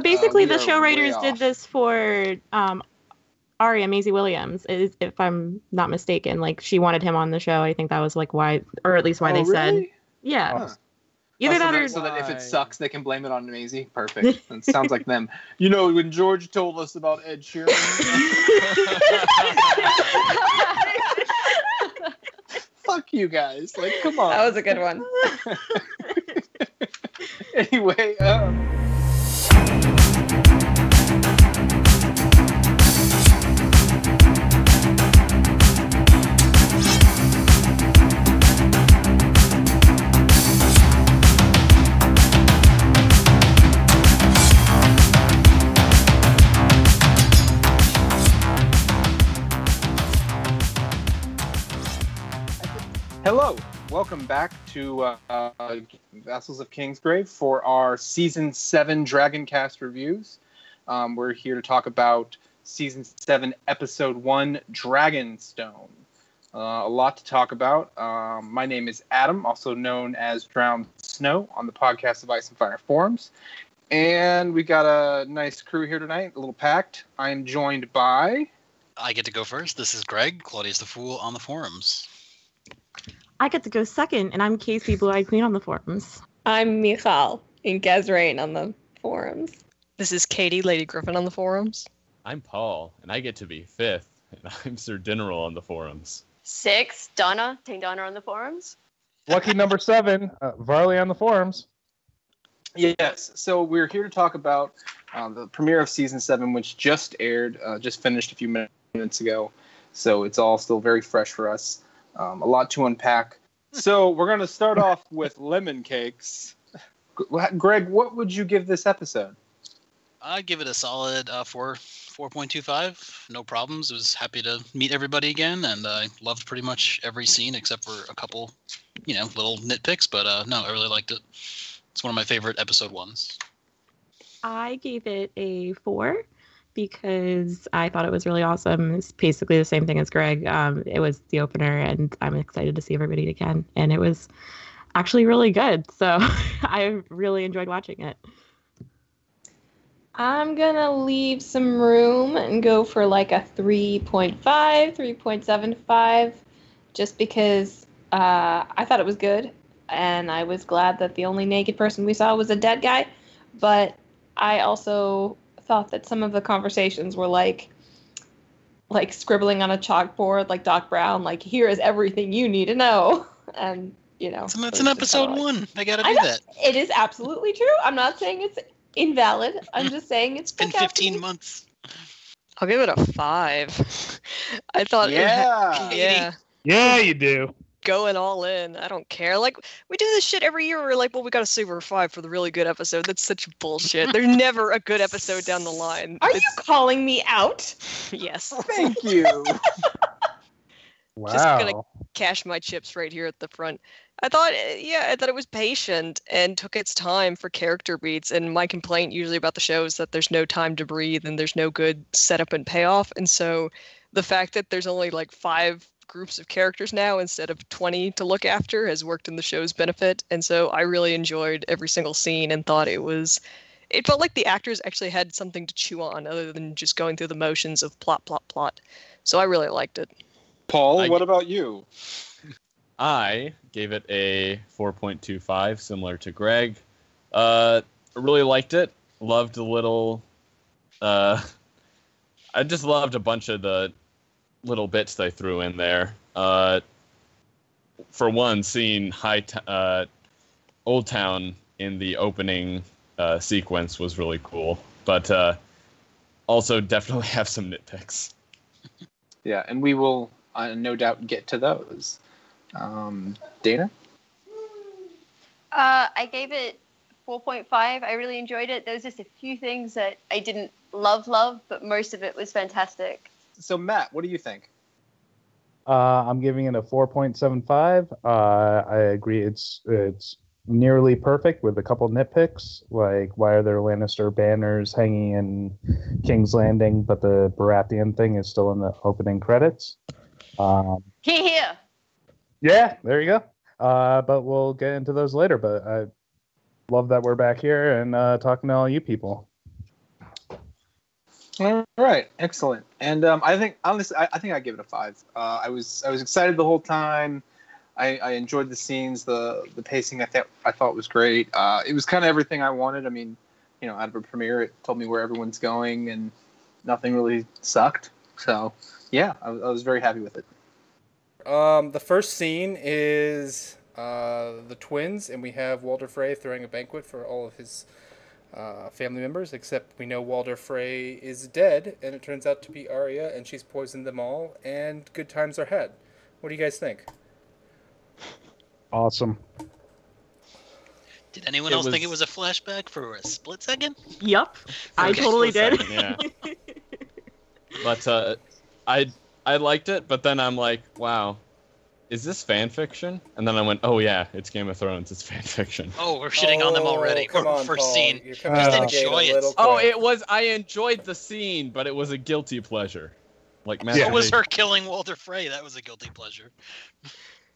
But basically, Uh, the show writers did this for um, Arya Maisie Williams, is, if I'm not mistaken. Like she wanted him on the show. I think that was like why, or at least why Oh, they said, yeah. Huh. Either Oh, so that or so that if it sucks, they can blame it on Maisie. Perfect. That sounds like them. You know, when George told us about Ed Sheeran. Fuck you guys. Like, come on. That was a good one. anyway, um, hello. Welcome back to uh, uh, Vassals of Kingsgrave for our season seven Dragon Cast reviews. Um, we're here to talk about season seven, episode one, Dragonstone. Uh, a lot to talk about. Um, my name is Adam, also known as Drowned Snow on the podcast of Ice and Fire Forums. And we got a nice crew here tonight, a little packed. I am joined by. I get to go first. This is Greg, Claudius the Fool on the forums. I get to go second, and I'm Casey Blue Eyed Queen on the forums. I'm Michal in Gazrain on the forums. This is Katie, Lady Griffin on the forums. I'm Paul, and I get to be fifth, and I'm Sir General on the forums. Six, Donna, Team Donna on the forums. Lucky number seven, uh, Varley on the forums. Yes, so we're here to talk about uh, the premiere of season seven, which just aired, uh, just finished a few minutes ago. So it's all still very fresh for us. Um, a lot to unpack. So we're going to start off with lemon cakes. Greg, what would you give this episode? I give it a solid uh, four, four point two five. No problems. I was happy to meet everybody again, and I loved pretty much every scene except for a couple, you know, little nitpicks. But uh, no, I really liked it. It's one of my favorite episode ones. I gave it a four because I thought it was really awesome. It's basically the same thing as Greg. Um, it was the opener, and I'm excited to see everybody again. And it was actually really good. So I really enjoyed watching it. I'm gonna leave some room and go for like a 3.5, 3.75, just because uh, I thought it was good, and I was glad that the only naked person we saw was a dead guy. But I also thought that some of the conversations were like, like scribbling on a chalkboard, like Doc Brown, like here is everything you need to know, and you know. It's, it's it an episode kinda like- one. I gotta do know. that. It is absolutely true. I'm not saying it's invalid. I'm mm. just saying it's It's been stuck out fifteen months. I'll give it a five. I thought, it had- Yeah. yeah, Yeah, you do. Going all in. I don't care. Like we do this shit every year. We're like, well, we got a super five for the really good episode. That's such bullshit. There's never a good episode down the line. Are you calling me out? Yes. Thank you. Wow. Just gonna- Cash my chips right here at the front. I thought, uh, yeah, I thought it was patient and took its time for character beats. And my complaint usually about the show is that there's no time to breathe and there's no good setup and payoff. And so the fact that there's only like five groups of characters now instead of 20 to look after has worked in the show's benefit. And so I really enjoyed every single scene and thought it was. It felt like the actors actually had something to chew on other than just going through the motions of plot, plot, plot. So I really liked it. Paul, I- what about you? I gave it a 4.25, similar to Greg. Uh, really liked it. Loved the little. Uh, I just loved a bunch of the little bits they threw in there. Uh, for one, seeing High t- uh, Old Town in the opening uh, sequence was really cool, but uh, also definitely have some nitpicks. Yeah, and we will uh, no doubt get to those. Um, Dana? Uh, I gave it 4.5. I really enjoyed it. There was just a few things that I didn't love, love, but most of it was fantastic. So, Matt, what do you think? Uh, I'm giving it a 4.75. Uh, I agree. It's it's nearly perfect with a couple nitpicks, like why are there Lannister banners hanging in King's Landing, but the Baratheon thing is still in the opening credits. Um, Here, here. yeah, there you go. Uh, but we'll get into those later. But I love that we're back here and uh, talking to all you people. All right, excellent. And um, I think honestly, I, I think I give it a five. Uh, I was I was excited the whole time. I, I enjoyed the scenes, the the pacing. I thought I thought was great. Uh, it was kind of everything I wanted. I mean, you know, out of a premiere, it told me where everyone's going, and nothing really sucked. So yeah, I, was- I was very happy with it. Um, the first scene is uh, the twins, and we have Walder Frey throwing a banquet for all of his uh, family members, except we know Walder Frey is dead, and it turns out to be Arya, and she's poisoned them all, and good times are had. What do you guys think? Awesome. Did anyone It else think it was- was a flashback for a split second? Yup, I totally did. second, yeah. But uh, I I liked it, but then I'm like, wow, is this fan fiction? And then I went, oh yeah, it's Game of Thrones. It's fan fiction. Oh, we're shitting on them already. come on, First Paul. scene. Just out of the gate a enjoy it. Oh, quick. it was. I enjoyed the scene, but it was a guilty pleasure. Like Yeah. So was her killing Walder Frey. That was a guilty pleasure.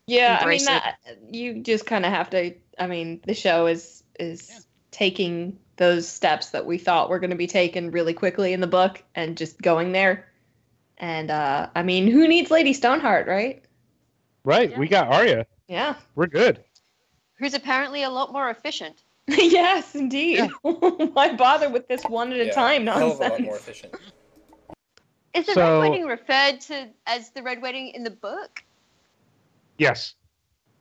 Yeah, I mean that you just kind of have to. I mean, the show is is Yeah. taking those steps that we thought were going to be taken really quickly in the book and just going there. And uh I mean, who needs Lady Stoneheart, right? Right, we got Arya. Yeah. We're good. Who's apparently a lot more efficient. yes, indeed. Why bother with this one at a Yeah, time hell of a lot more efficient. Is the So- Red Wedding referred to as the Red Wedding in the book? Yes.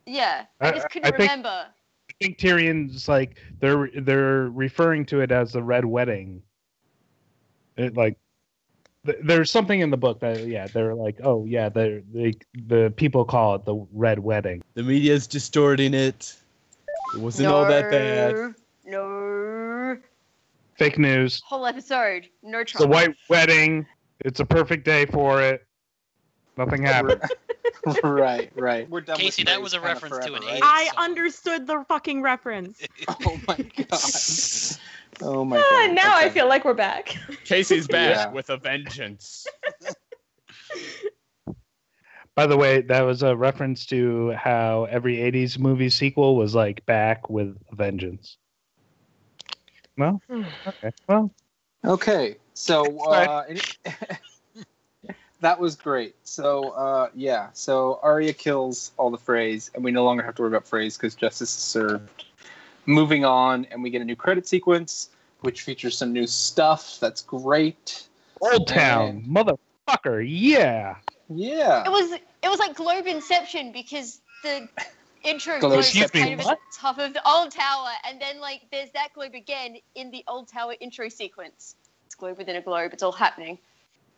Yeah, I I- just couldn't think- remember. I think Tyrion's like they're they're referring to it as the Red Wedding. It like th- there's something in the book that yeah they're like oh yeah they they the people call it the Red Wedding. The media's distorting it. It wasn't all that bad. No. Fake news. Whole episode. No It's a white wedding. It's a perfect day for it. Nothing happened. right, right. We're done. with Casey, that was a kinda reference to an right? I understood the fucking reference. Oh my god. Oh my Ah, god. now I feel like we're back. Casey's back Yeah. with a vengeance. By the way, that was a reference to how every '80s movie sequel was like back with a vengeance. No. Okay. Well, Okay, so uh, that was great. So uh, yeah, so Arya kills all the Freys, and we no longer have to worry about Freys because justice is served. Moving on, and we get a new credit sequence, which features some new stuff. That's great. Old Town, motherfucker, yeah. Yeah. It was it was like Globe Inception because the intro Globe globe is Inception. kind of at the top of the old tower, and then like there's that globe again in the old tower intro sequence. It's globe within a globe. It's all happening.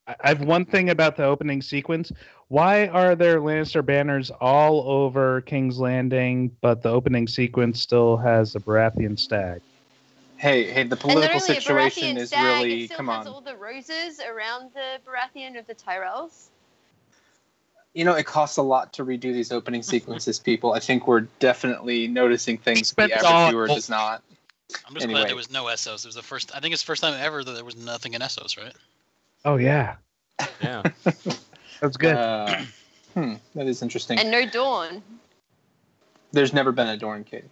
I I have one thing about the opening sequence. Why are there Lannister banners all over King's Landing, but the opening sequence still has the Baratheon stag? Hey, hey, the and not political only a situation Baratheon is stag, really it still come has on. all the roses around the Baratheon of the Tyrells. You know, it costs a lot to redo these opening sequences, people. I think we're definitely noticing things the Spent average all- viewer does not. I'm just Anyway. glad there was no Essos. It was the first. I think it's the first time ever that there was nothing in Essos, right? Oh yeah, Yeah. that's good. Uh, hmm, that is interesting. And no Dawn. There's never been a Dorne Kitty.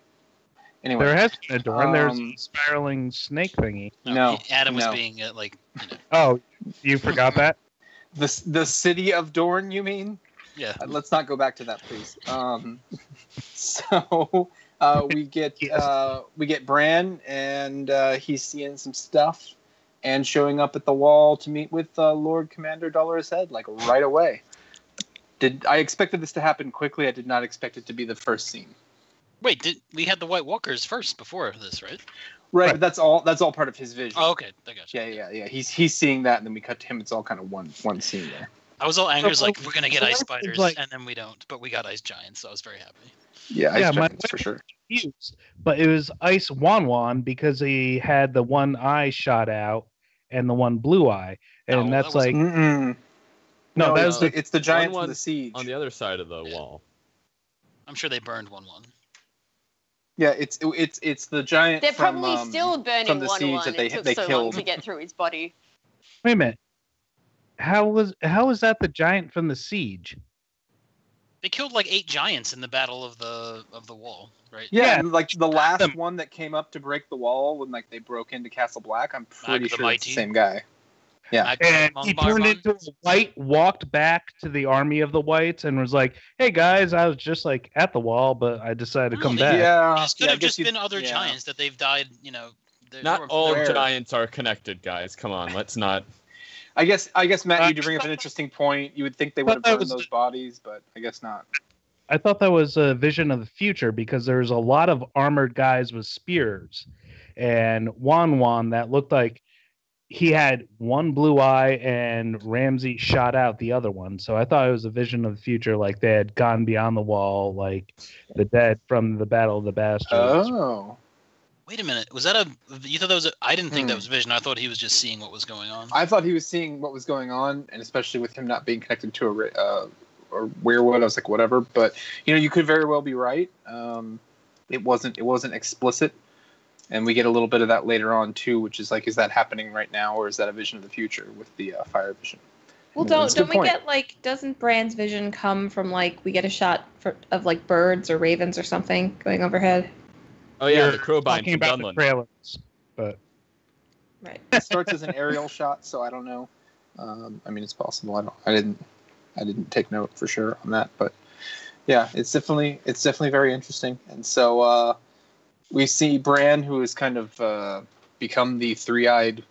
Anyway, there has been a door, and there's um, a spiraling snake thingy. No, Adam was no. being uh, like, you know, Oh, you forgot that? the the city of Dorne. You mean? yeah. Uh, Let's not go back to that, please. Um, so uh, we get uh, we get Bran, and uh, he's seeing some stuff, and showing up at the wall to meet with uh, Lord Commander Dolorous Edd, like right away. Did I expected this to happen quickly? I did not expect it to be the first scene. Wait, did we had the White Walkers first before this, right? Right, Right. but that's all. That's all part of his vision. Oh, okay, I got you. Yeah, yeah, yeah. He's he's seeing that, and then we cut to him. It's all kind of one one scene there. I was all angry. Was So- like, we're gonna get so ice spiders, like- and then we don't, but we got ice giants, so I was very happy. Yeah, Yeah, Ice my- Giants for sure. Confused, but it was Ice Wun Wun because he had the one eye shot out and the one blue eye, and No, that's that like wasn't- Mm-mm. no, No, that it's was the, the it's the giant one from the siege. On the other side of the Yeah. wall. I'm sure they burned one one. Yeah, it's it's it's the giant. They're from, probably um, still burning from the one siege one. that they- it took they so long killed. to get through his body. wait a minute. How was how was that the giant from the siege? They killed like eight giants in the battle of the of the wall, right? Yeah, Yeah. and, like the last Them. one that came up to break the wall when like they broke into Castle Black. I'm pretty the sure it's the same guy. Yeah. Mag- And he turned into a white, walked back to the army of the whites, and was like, "Hey guys, I was just like at the wall, but I decided to come they- back." Yeah, This could yeah, have just been other yeah. giants that they've died. You know, Not all Fair. giants are connected, guys. Come on, let's not. I guess I guess Matt, Uh, you do bring up an interesting point. You would think they would have burned was- those bodies, but I guess not. I thought that was a vision of the future because there was a lot of armored guys with spears, and Wun Wun that looked like he had one blue eye, and Ramsay shot out the other one. So I thought it was a vision of the future, like they had gone beyond the wall, like the dead from the Battle of the Bastards. Oh, Wait a minute. Was that a? You thought that was? A, I didn't think that Hmm. was vision. I thought he was just seeing what was going on. I thought he was seeing what was going on, and especially with him not being connected to a ra- uh, or weirwood, I was like, whatever. But you know, you could very well be right. Um, it wasn't it wasn't explicit, and we get a little bit of that later on too, which is like, is that happening right now, or is that a vision of the future with the uh, fire vision? Well, don't that's don't we point. get like doesn't Bran's vision come from like we get a shot for, of like birds or ravens or something going overhead? Oh yeah, the crowbine talking from about the trailers, but Right. It starts as an aerial shot, so I don't know. Um, I mean, it's possible. I don't. I didn't. I didn't take note for sure on that, but yeah, it's definitely it's definitely very interesting. And so uh, we see Bran, who has kind of uh, become the three-eyed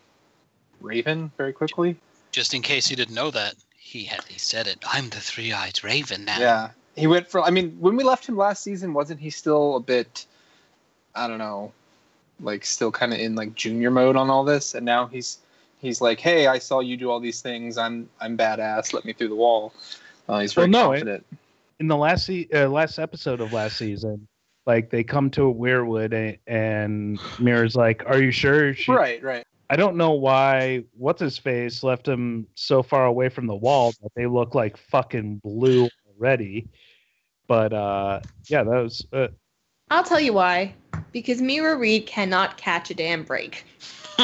raven very quickly. Just in case you didn't know that, he had he said it. I'm the three-eyed raven now. Yeah, he went for. I mean, when we left him last season, wasn't he still a bit? I don't know, like still kind of in like junior mode on all this, and now he's he's like, hey, I saw you do all these things. I'm I'm badass. Let me through the wall. Uh, he's very Well, no, it- confident. in the last se- uh, last episode of last season, like they come to a weirwood and, and Meera's like, "Are you sure?" She, right, right. I don't know why what's his face left him so far away from the wall that they look like fucking blue already. But uh yeah, that was uh, I'll tell you why. Because Meera Reed cannot catch a damn break.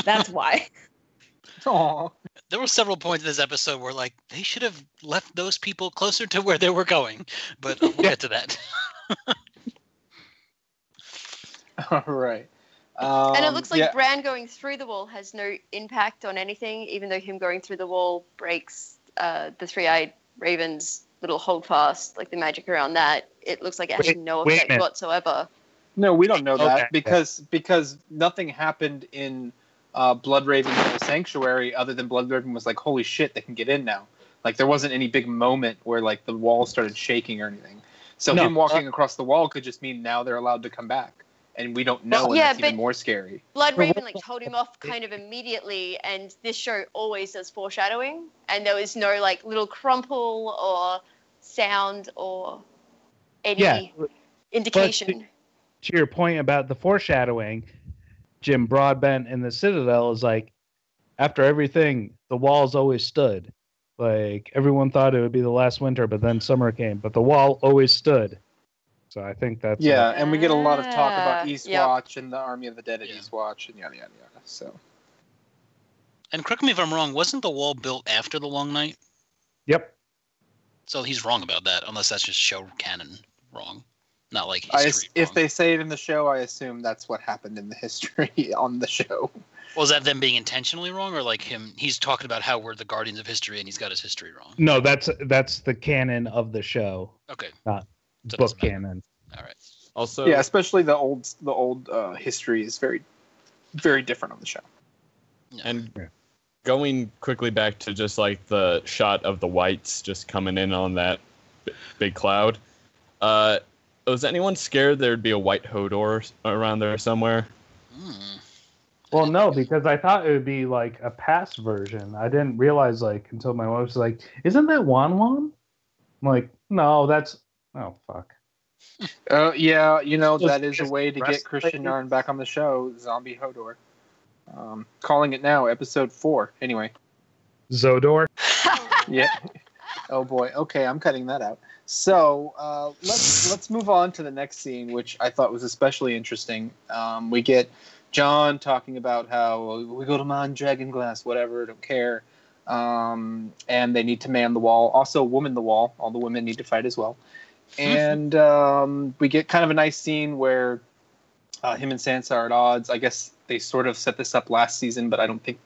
That's why. Aw. There were several points in this episode where like they should have left those people closer to where they were going, but we'll get to that. All right. Um, and it looks like yeah, Bran going through the wall has no impact on anything, even though him going through the wall breaks uh, the three-eyed raven's little holdfast, like the magic around that. It looks like it has Wait- no effect minute. whatsoever. No, we don't know Okay. that because because nothing happened in uh, Blood Raven Sanctuary other than Blood Raven was like, holy shit, they can get in now. Like there wasn't any big moment where like the wall started shaking or anything. So No. him walking across the wall could just mean now they're allowed to come back, and we don't know, Well, and yeah, that's even but- more scary. Blood Raven like told him off kind of immediately, and this show always does foreshadowing, and there was no like little crumple or sound or any yeah. indication. To your point about the foreshadowing, Jim Broadbent in the Citadel is like, after everything, the walls always stood. Like everyone thought it would be the last winter, but then summer came, but the wall always stood. So I think that's Yeah, and we get a lot of talk about Ah, East yep. Watch and the Army of the Dead at Yeah. East Watch and yada yada yada. So and correct me if I'm wrong, wasn't the wall built after the Long Night? Yep. So he's wrong about that, unless that's just show canon wrong, not like I, history. if they say it in the show, I assume that's what happened in the history on the show. was that them being intentionally wrong, or like him? He's talking about how we're the guardians of history, and he's got his history wrong. No, that's that's the canon of the show, Okay, Not So book canon. all right. Also, yeah, especially the old the old uh, history is very very different on the show. and Yeah. going quickly back to just like the shot of the whites just coming in on that b- big cloud. Uh, was anyone scared there'd be a white Hodor around there somewhere? Hmm. Well, no, because I thought it would be like a past version. I didn't realize like until my wife was like, "Isn't that Wun Wun?" I'm like, "No, that's oh fuck." Uh, yeah, you know that is a way to get Kristian like- Nairn back on the show, Zombie Hodor. Um, calling it now, episode four. Anyway, Zodor. yeah. Oh boy. Okay, I'm cutting that out. So uh, let's let's move on to the next scene, which I thought was especially interesting. Um, we get Jon talking about how we go to mine Dragon Glass, whatever, don't care. Um, and they need to man the wall. Also, woman the wall. All the women need to fight as well. And um, we get kind of a nice scene where uh, him and Sansa are at odds. I guess they sort of set this up last season, but I don't think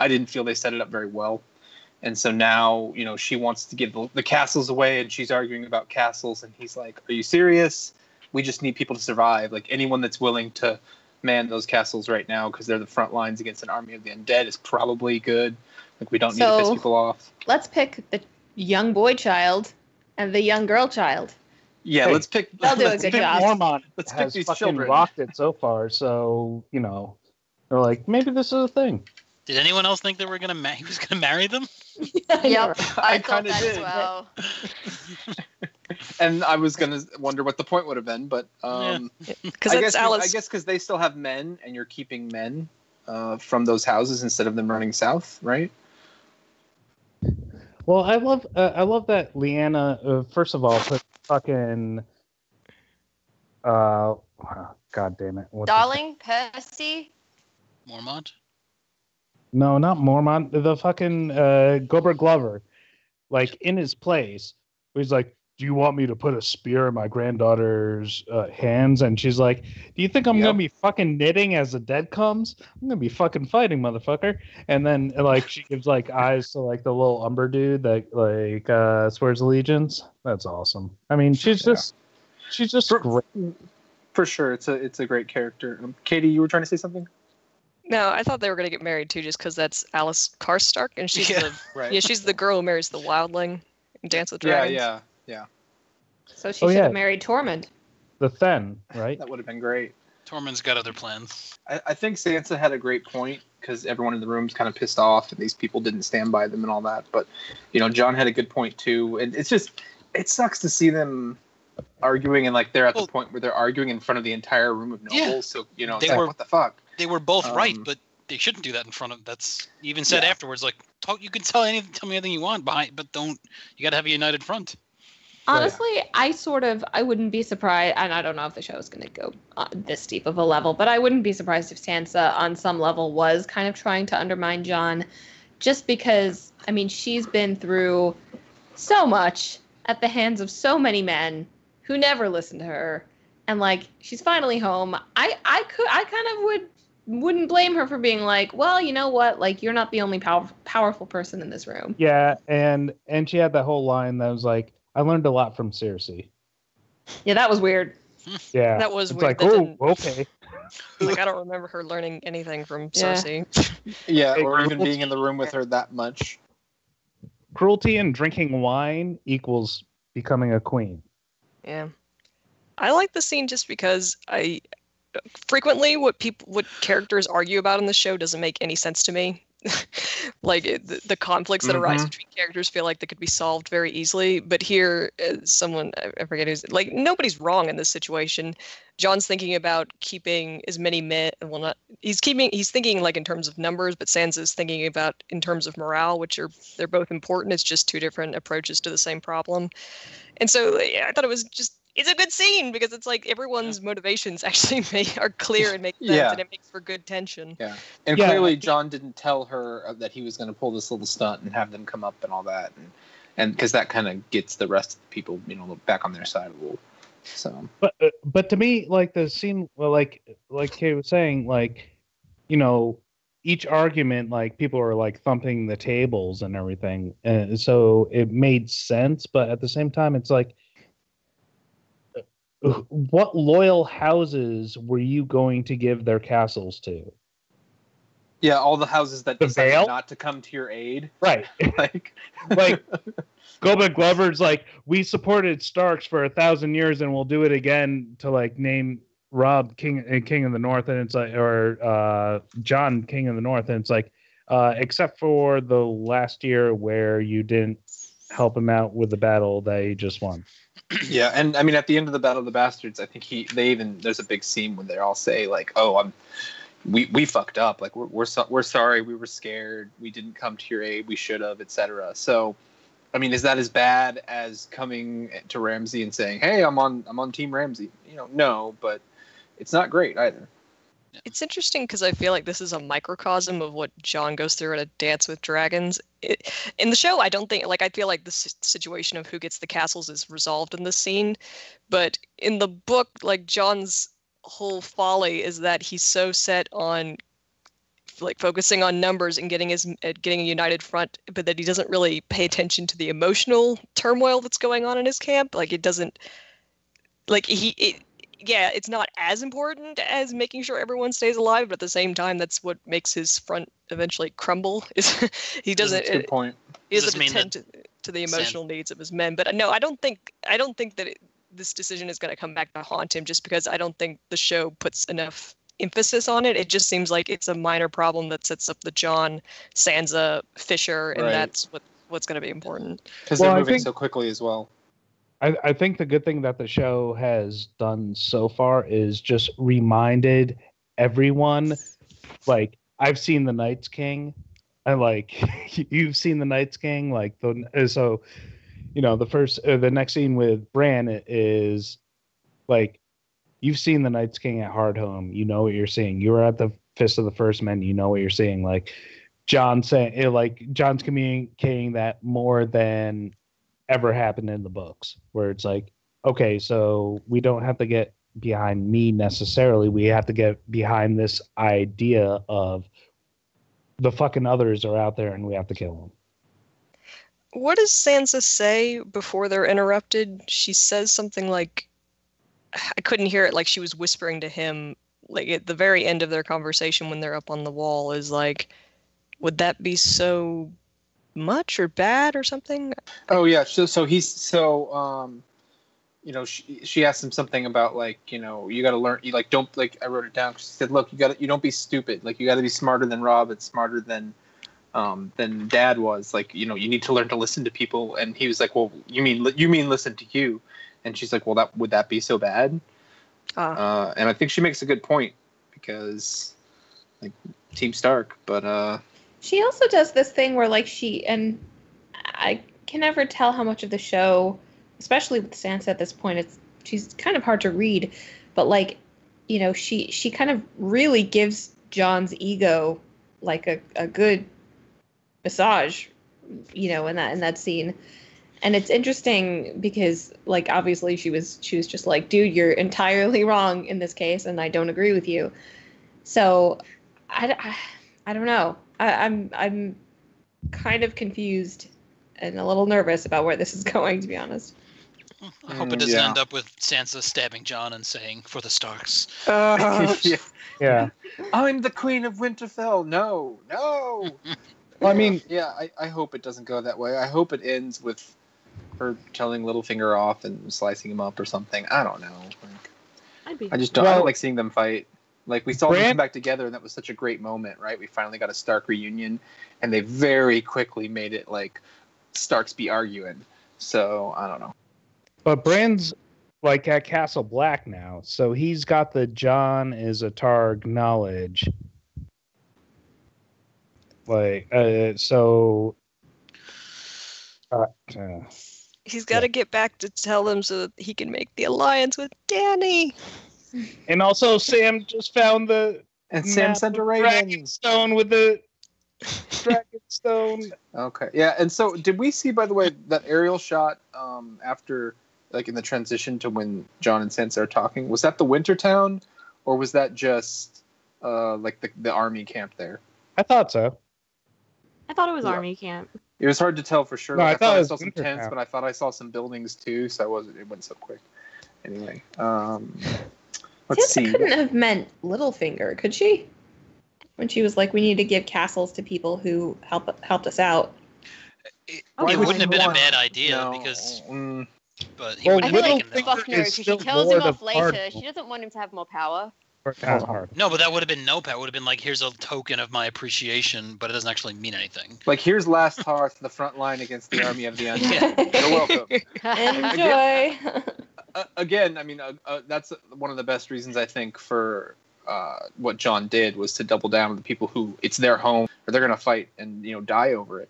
I didn't feel they set it up very well. And so now, you know, she wants to give the, the castles away, and she's arguing about castles, and he's like, "Are you serious? We just need people to survive. Like anyone that's willing to man those castles right now, because they're the front lines against an army of the undead, is probably good. Like we don't need to piss people off. Let's pick the young boy child and the young girl child. Yeah, Hey, let's pick. they'll do a let's good pick job. Mormont Let's pick has these fucking children. rocked it so far, so you know they're like maybe this is a thing. Did anyone else think they were gonna ma- he was gonna marry them? Yep, I I, thought kinda that did. as well. And I was gonna wonder what the point would have been, but um, Because I guess Alys. I guess because they still have men, and you're keeping men uh, from those houses instead of them running south, right? Well, I love uh, I love that Lyanna. Uh, first of all, put fucking. Uh, God damn it! What's his- Darling, Percy, Mormont? No, not Mormont. The fucking uh, Robett Glover, like in his place. He's like, "Do you want me to put a spear in my granddaughter's uh, hands?" And she's like, "Do you think I'm Yep. gonna be fucking knitting as the dead comes? I'm gonna be fucking fighting, motherfucker." And then like she gives like eyes to like the little Umber dude that like uh, swears allegiance. That's awesome. I mean, she's Yeah. just she's just For- great. For sure, it's a it's a great character. Um, Katie, you were trying to say something, No, I thought they were gonna get married too, just because that's Alys Karstark, and she's Yeah. the right? yeah she's the girl who marries the wildling in Dance with Dragons. yeah, yeah. yeah. So she Oh, should yeah. have married Tormund. The Then, right? That would have been great. Tormund's got other plans. I, I think Sansa had a great point because everyone in the room's kind of pissed off, and these people didn't stand by them and all that. But you know, Jon had a good point too, and it's just it sucks to see them arguing and like they're at Well- the point where they're arguing in front of the entire room of nobles. Yeah. So you know, They it's like, were- what the fuck? They were both right, Um, but they shouldn't do that in front of. That's even said Yeah. afterwards. Like, talk. You can tell anything, tell me anything you want behind, but don't. You got to have a united front. Honestly, I sort of I wouldn't be surprised, and I don't know if the show is going to go uh, this deep of a level, but I wouldn't be surprised if Sansa, on some level, was kind of trying to undermine Jon, just because I mean she's been through so much at the hands of so many men who never listened to her, and like she's finally home. I I could I kind of would wouldn't blame her for being like, well, you know what, like you're not the only power, powerful person in this room. Yeah, and and she had that whole line that was like, "I learned a lot from Cersei." Yeah, that was weird. Yeah, That was it's weird. like, That oh, okay. Like I don't remember her learning anything from Yeah. Cersei. Yeah, Hey, or even being in the room with her that much. Cruelty and drinking wine equals becoming a queen. Yeah. I like the scene just because I frequently what people what characters argue about in the show doesn't make any sense to me. like it, the, the conflicts that arise Mhm. between characters feel like they could be solved very easily, but here uh, someone I- I forget who's like nobody's wrong in this situation. Jon's thinking about keeping as many men well not he's keeping he's thinking like in terms of numbers, but Sansa's thinking about in terms of morale, which are they're both important. It's just two different approaches to the same problem. And so yeah, I thought it was just it's a good scene because it's like everyone's motivations actually make, are clear and make sense Yeah. and it makes for good tension. Yeah. And Yeah. clearly, Jon didn't tell her uh, that he was going to pull this little stunt and have them come up and all that, and and because that kind of gets the rest of the people, you know, back on their side a little. So But uh, but to me, like the scene, well, like like Kay was saying, like you know, each argument, like people are like thumping the tables and everything, and so it made sense. But at the same time, it's like. What loyal houses were you going to give their castles to? yeah, all the houses that The decided Vale? not to come to your aid, Right. like like Robett Glover's like, we supported Starks for a thousand years and we'll do it again to like name Robb King uh, King of the North and it's like or uh Jon King of the North and it's like uh except for the last year where you didn't help him out with the battle that he just won. Yeah, and I mean, at the end of the Battle of the Bastards, I think he they even there's a big scene when they all say like, "Oh, I'm." We, we fucked up. Like we're we're, so, we're sorry. We were scared. We didn't come to your aid. We should have etc so I mean is that as bad as coming to Ramsay and saying hey I'm on I'm on team Ramsay? You know no but it's not great either It's interesting because I feel like this is a microcosm of what Jon goes through at a Dance with Dragons. It, in the show, I don't think like I feel like the situation of who gets the castles is resolved in this scene, but in the book, like Jon's whole folly is that he's so set on like focusing on numbers and getting his uh, getting a united front, but that he doesn't really pay attention to the emotional turmoil that's going on in his camp. Like it doesn't, like he, it, yeah, it's not as important as making sure everyone stays alive, but at the same time, that's what makes his front eventually crumble. Is he doesn't That's a good point. he Does doesn't this mean attend to, to the emotional needs of his men. But uh, no, I don't think I don't think that it, this decision is going to come back to haunt him just because I don't think the show puts enough emphasis on it. It just seems like it's a minor problem that sets up the Jon Sansa Fisher, and Right. that's what what's going to be important. Because Well, they're moving think- so quickly as well. I, I think the good thing that the show has done so far is just reminded everyone like I've seen the Night's King and like you've seen the Night's King like the uh, so you know the first uh, the next scene with Bran is like you've seen the Night's King at Hardhome you know what you're seeing. You were at the Fist of the First Men you know what you're seeing. Like Jon saying eh, like Jon's communicating that more than ever happened in the books where it's like okay so we don't have to get behind me necessarily we have to get behind this idea of the fucking others are out there and we have to kill them What does Sansa say before they're interrupted? She says something like, I couldn't hear it, like she was whispering to him, like at the very end of their conversation when they're up on the wall, is like, would that be so much or bad or something? Oh yeah, so so he's so um, you know, she she asked him something about like you know you got to learn you like don't like I wrote it down. She said, look, you got to you don't be stupid. Like you got to be smarter than Robb and smarter than um than Dad was. Like you know you need to learn to listen to people. And he was like, well, you mean you mean listen to you? And she's like, well, that would that be so bad? Ah. Uh, and I think she makes a good point because like Team Stark, but uh. She also does this thing where like she and I can never tell how much of the show, especially with Sansa at this point, it's she's kind of hard to read, but like, you know, she she kind of really gives Jon's ego like a, a good massage, you know, in that in that scene. And it's interesting because like obviously she was she was just like, dude, you're entirely wrong in this case and I don't agree with you. So I, I, I don't know. I, I'm I'm kind of confused and a little nervous about where this is going, to be honest. I hope Mm, it doesn't yeah. end up with Sansa stabbing Jon and saying, "For the Starks." yeah. yeah I'm the Queen of Winterfell. No, no. well, i mean yeah, I, I hope it doesn't go that way. I hope it ends with her telling Littlefinger off and slicing him up or something. I don't know. Like, I'd be. I just don't. I don't like seeing them fight. Like we saw them come back together, and that was such a great moment, right? We finally got a Stark reunion, and they very quickly made it like Starks be arguing. So I don't know. but Bran's like at Castle Black now so he's got the Jon is a Targ knowledge like uh so uh, uh, He's got to get back to tell them so that he can make the alliance with Dany. And also Sam just found the And Sam map sent a of raven. Dragonstone with the Dragonstone. Okay, yeah, and so did we see, by the way, that aerial shot um, after, like, in the transition to when Jon and Sansa are talking? Was that the Winter Town, or was that just uh, like the the army camp there? I thought so. I thought it was Yeah. army camp. It was hard to tell for sure. No, Like, I thought it was saw some tents, Town. but I thought I saw some buildings too, so I wasn't. It went so quick. Anyway, um, let's Sansa see. couldn't have meant Littlefinger, could she? When she was like, "We need to give castles to people who help helped us out." It, Oh, it wouldn't have been a bad idea No, because, mm, but he Well, wouldn't I have feel taken like them. fuck Littlefinger no, because she still tells him off later. Cardinal. She doesn't want him to have more power. Or not hard. No, but that would have been no power. It would have been like, here's a token of my appreciation, but it doesn't actually mean anything. like here's Last Hearth, the front line against the army of the undead. You're welcome. Enjoy. uh, again, I mean, uh, uh, that's one of the best reasons I think for uh, what Jon did was to double down on the people who it's their home or they're gonna fight and you know die over it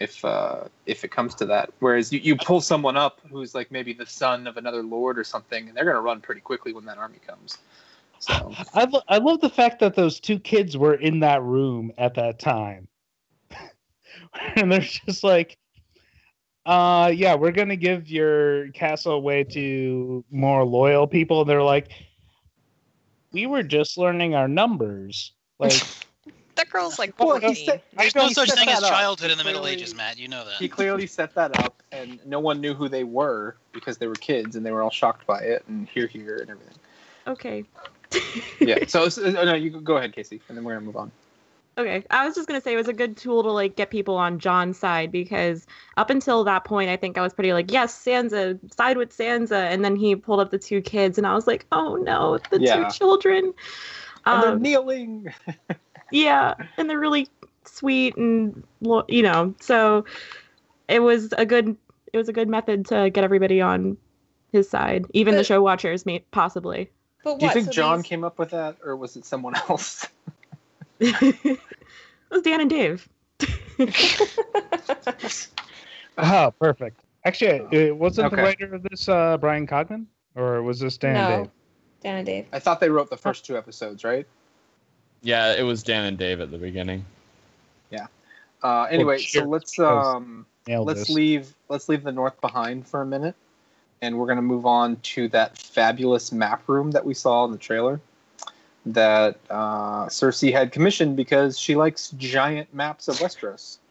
if uh, if it comes to that. Whereas you, you pull someone up who's like maybe the son of another lord or something, and they're gonna run pretty quickly when that army comes. So I, lo- I love the fact that those two kids were in that room at that time. and they're just like, uh, yeah, we're going to give your castle away to more loyal people. They're like, we were just learning our numbers. Like, that girl's like Well, he 14. said- There's No, no such thing as that up. childhood in the He Middle clearly- Ages, Matt. You know that. He clearly set that up, and no one knew who they were because they were kids, and they were all shocked by it, and here, here, and everything. Okay. Yeah. So, so no, you go ahead, Casey, and then we're gonna move on. Okay, I was just gonna say it was a good tool to like get people on Jon's side because up until that point, I think I was pretty like, yes, Sansa, side with Sansa, and then he pulled up the two kids, and I was like, oh no, the Yeah. two children. And they're Um, kneeling. yeah, and they're really sweet and you know, so it was a good it was a good method to get everybody on his side, even the show watchers, may possibly. But Do you think so Jon these- came up with that, or was it someone else? It was Dan and Dave. Oh, perfect. Actually, uh, wasn't Okay. the writer of this uh, Bryan Cogman, or was this Dan and no, Dave? Dan and Dave. I thought they wrote the first two episodes, right? Yeah, it was Dan and Dave at the beginning. Yeah. Uh, anyway, so sure, let's um, let's this. leave let's leave the north behind for a minute, and we're gonna move on to that fabulous map room that we saw in the trailer. That uh, Cersei had commissioned because she likes giant maps of Westeros.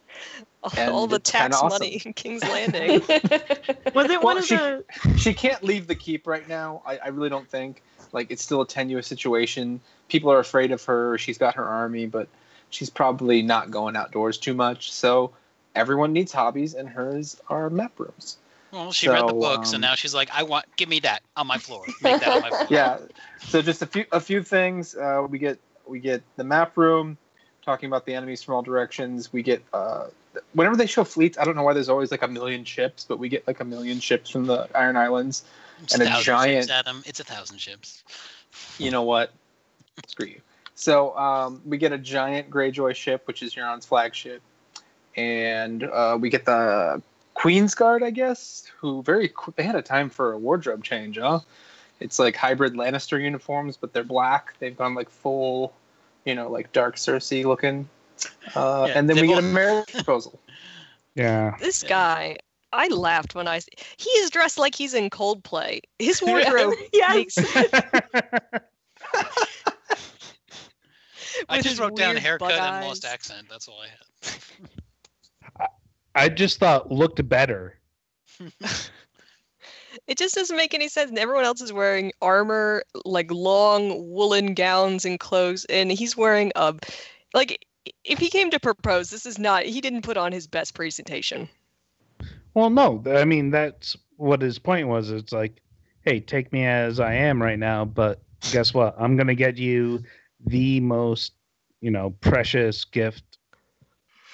And All the tax awesome. money in King's Landing. Was it one Well, of she- the she can't leave the keep right now. I, I really don't think. Like it's still a tenuous situation. People are afraid of her. She's got her army, but she's probably not going outdoors too much. So everyone needs hobbies, and hers are map rooms. Well, she read the So, books, um, and now she's like, "I want, give me that on my floor. Make that on my floor." Yeah. So just a few a few things. Uh, we get we get the map room, talking about the enemies from all directions. We get uh, whenever they show fleets. I don't know why there's always like a million ships, but we get like a million ships from the Iron Islands. It's and a thousand giant- ships, Adam. It's a thousand ships. you know what? Screw you. So um, we get a giant Greyjoy ship, which is Euron's flagship, and uh, we get the Queen's Guard, I guess, who very qu- they had a time for a wardrobe change, huh? It's like hybrid Lannister uniforms, but they're black. They've gone like full, you know, like dark Cersei looking. Uh, Yeah, and then they've we get a marriage proposal. Yeah. this guy, I laughed when I. He is dressed like he's in Coldplay. His wardrobe yes. makes I just wrote down haircut and lost accent. That's all I had. I just thought looked better. It just doesn't make any sense. And everyone else is wearing armor, like long woolen gowns and clothes, and he's wearing a, like, if he came to propose, this is not. He didn't put on his best presentation. Well, no, I mean that's what his point was. It's like, hey, take me as I am right now, but guess what? I'm gonna get you the most, you know, precious gift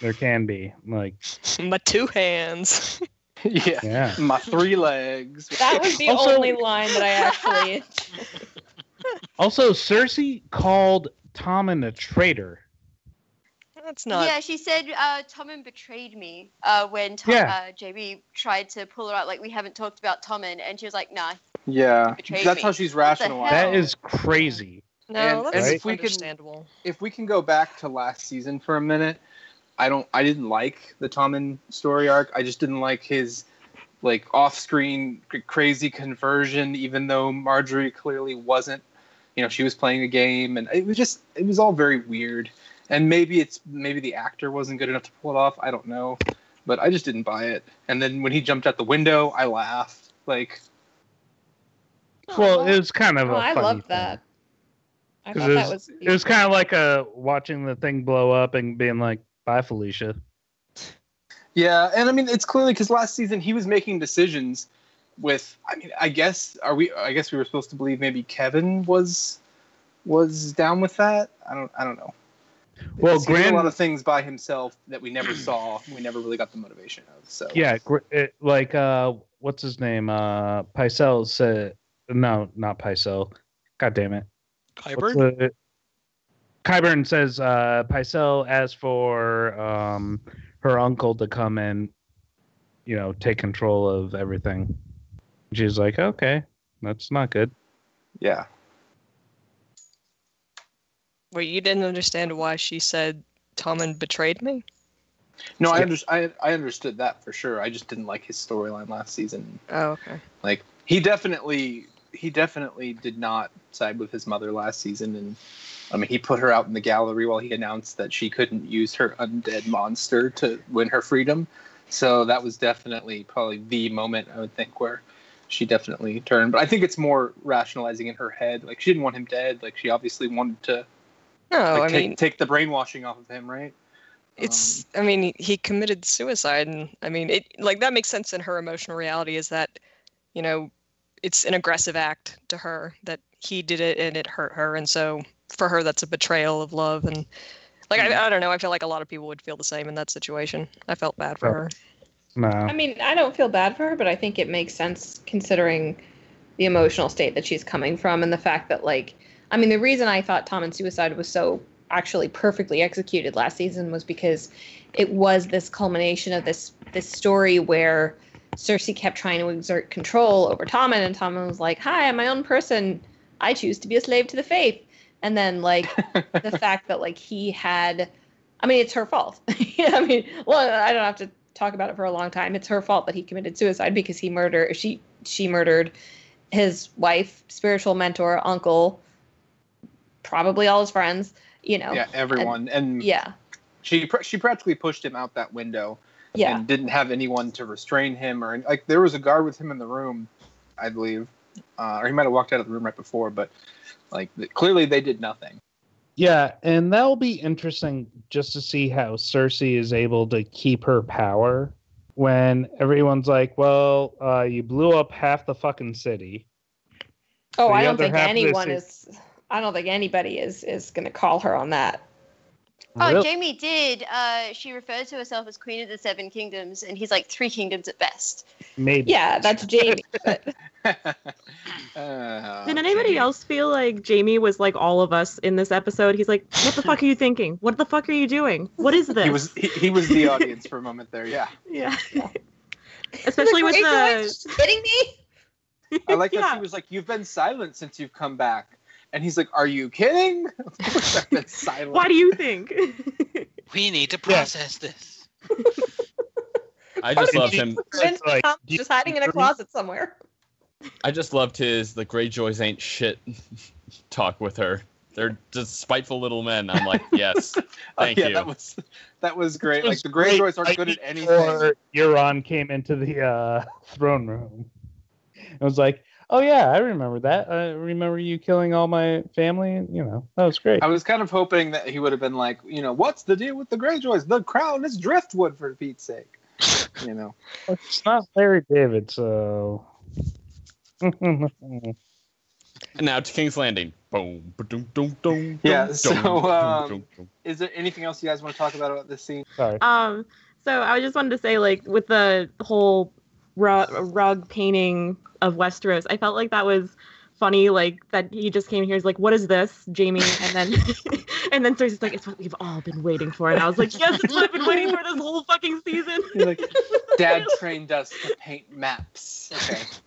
there can be. Like, My two hands. yeah. yeah. My three legs. That was the Also- only line that I actually. Also, Cersei called Tommen a traitor. That's not. yeah, she said uh, Tommen betrayed me uh, when Tom, Yeah. uh, JB tried to pull her out. Like we haven't talked about Tommen, and she was like, "Nah." Yeah, Betrayed that's me. how she's What the rationalized. That is crazy. No, And- that's and if we can- understandable. if we can go back to last season for a minute, I don't I didn't like the Tommen story arc. I just didn't like his like off-screen crazy conversion even though Margaery clearly wasn't. You know, she was playing a game and it was just it was all very weird. And maybe it's maybe the actor wasn't good enough to pull it off. I don't know. But I just didn't buy it. And then when he jumped out the window, I laughed. Like Well, it was kind of Oh, a I funny loved thing. that. I 'Cause thought it that was, was. it was kind of like a watching the thing blow up and being like, "Bye, Felicia." Yeah, and I mean it's clearly because last season he was making decisions with. I mean, I guess are we? I guess we were supposed to believe maybe Kevan was was down with that. I don't. I don't know. Well, He did a lot of things by himself that we never saw. We never really got the motivation of. So Yeah, it, like uh, what's his name? Uh, Pycelle said, no, not Pycelle. God damn it. What's Qyburn? the- Qyburn says uh, Pycelle asked for um, her uncle to come and, you know, take control of everything. She's like, okay, that's not good. yeah. Wait, you didn't understand why she said Tommen betrayed me? No, I, Yeah. under, I I understood that for sure. I just didn't like his storyline last season. Oh, okay. Like he definitely he definitely did not side with his mother last season, and I mean, he put her out in the gallery while he announced that she couldn't use her undead monster to win her freedom. So that was definitely probably the moment I would think where she definitely turned. But I think it's more rationalizing in her head. Like she didn't want him dead. Like she obviously wanted to No, like, I take, mean, take the brainwashing off of him, right? it's. Um, I mean, he committed suicide, and I mean, it like that makes sense in her emotional reality. Is that, you know, it's an aggressive act to her that he did it and it hurt her, and so for her that's a betrayal of love and. Like I, mm. I don't know. I feel like a lot of people would feel the same in that situation. I felt bad for Right. her. No. I mean, I don't feel bad for her, but I think it makes sense considering the emotional state that she's coming from and the fact that, like, I mean, the reason I thought Tommen Suicide was so actually perfectly executed last season was because it was this culmination of this this story where Cersei kept trying to exert control over Tommen, and Tommen was like, "Hi, I'm my own person. I choose to be a slave to the faith." And then, like, the fact that like he had I mean it's her fault. I mean, well, I don't have to talk about it for a long time. It's her fault that he committed suicide because he murdered she she murdered his wife, spiritual mentor, uncle, probably all his friends, you know. yeah, everyone. And Yeah. she pr- she practically pushed him out that window Yeah. and didn't have anyone to restrain him or like there was a guard with him in the room, I believe, uh, or he might have walked out of the room right before, but like th- clearly they did nothing. Yeah, and that'll be interesting just to see how Cersei is able to keep her power when everyone's like, "Well, uh, you blew up half the fucking city." Oh, The I don't think half of this anyone is- is I don't think anybody is is going to call her on that. Oh, Real- Jaime did. Uh, she referred to herself as Queen of the Seven Kingdoms, and he's like three kingdoms at best. Maybe. Yeah, that's Jaime. but Uh, Did anybody Jaime. else feel like Jaime was like all of us in this episode? He's like, "What the fuck are you thinking? What the fuck are you doing? What is this?" He was he, he was the audience for a moment there. Yeah, yeah. Especially with the you kidding me? I like that Yeah. she was like, "You've been silent since you've come back," and he's like, "Are you kidding? Of course I've been silent." Why do you think? We need to Yeah. process this. I just love him. Vince like, Tom's just hiding in a closet somewhere. I just loved his the Greyjoys ain't shit talk with her. They're just spiteful little men. I'm like, yes, Oh, thank yeah, you. that was that was great. It Like was the Greyjoys aren't good at right anything. Before Euron came into the uh, throne room, it was like, "Oh yeah, I remember that. I remember you killing all my family. You know, that was great." I was kind of hoping that he would have been like, you know, what's the deal with the Greyjoys? The crown is driftwood for Pete's sake. You know. It's not Larry David, so. And now to King's Landing. Boom, ba-dum, dum, dum, Yeah, dum, so, dum, dum, um, dum, dum. Is there anything else you guys want to talk about about this scene? Sorry. Um, so I just wanted to say, like, with the whole rug, rug painting of Westeros, I felt like that was funny. Like that he just came here. He's like, "What is this, Jaime?" And then, and then Cersei's like, "It's what we've all been waiting for." And I was like, "Yes, it's what I've been waiting for this whole fucking season." Like, Dad trained us to paint maps.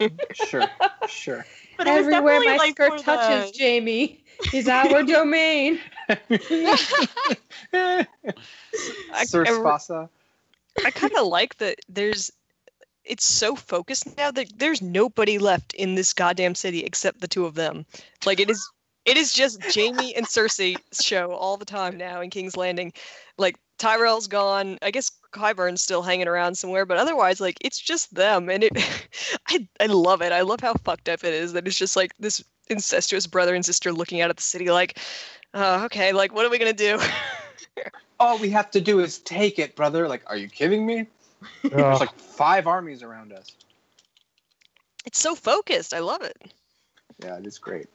Okay, sure, sure. But Everywhere my like, skirt for the- touches, Jaime, is our domain. Sir I- I kind of like that there's it's so focused now that there's nobody left in this goddamn city except the two of them. Like it is it is just Jaime and Cersei show all the time now in King's Landing. Like Tyrell's gone. I guess Qyburn's still hanging around somewhere, but otherwise like it's just them and it I I love it. I love how fucked up it is that it's just like this incestuous brother and sister looking out at the city like uh, okay, like what are we going to do? All we have to do is take it, brother. Like, are you kidding me? There's like five armies around us. it's so focused. I love it. Yeah, it is great.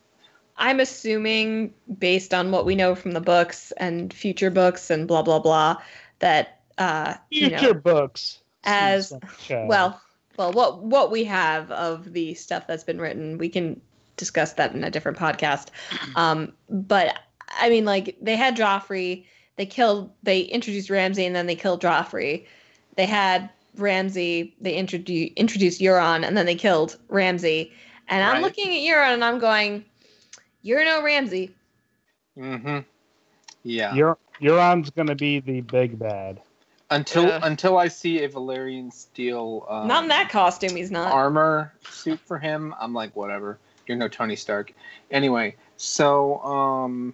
I'm assuming, based on what we know from the books and future books and blah blah blah, that uh, you Future know, books. as well, well, what what we have of the stuff that's been written, we can discuss that in a different podcast. Um, but I mean, like they had Joffrey, they killed, they introduced Ramsay, and then they killed Joffrey. They had Ramsay, they introduced introduced Euron, and then they killed Ramsay. And I'm looking at Euron, and I'm going, "You're no Ramsay." Mm-hmm. Yeah. Eur- Euron's gonna be the big bad. until Yeah. until I see a Valyrian steel um, Not in that costume, he's not. armor suit for him, I'm like, whatever. You're no Tony Stark. Anyway, so um,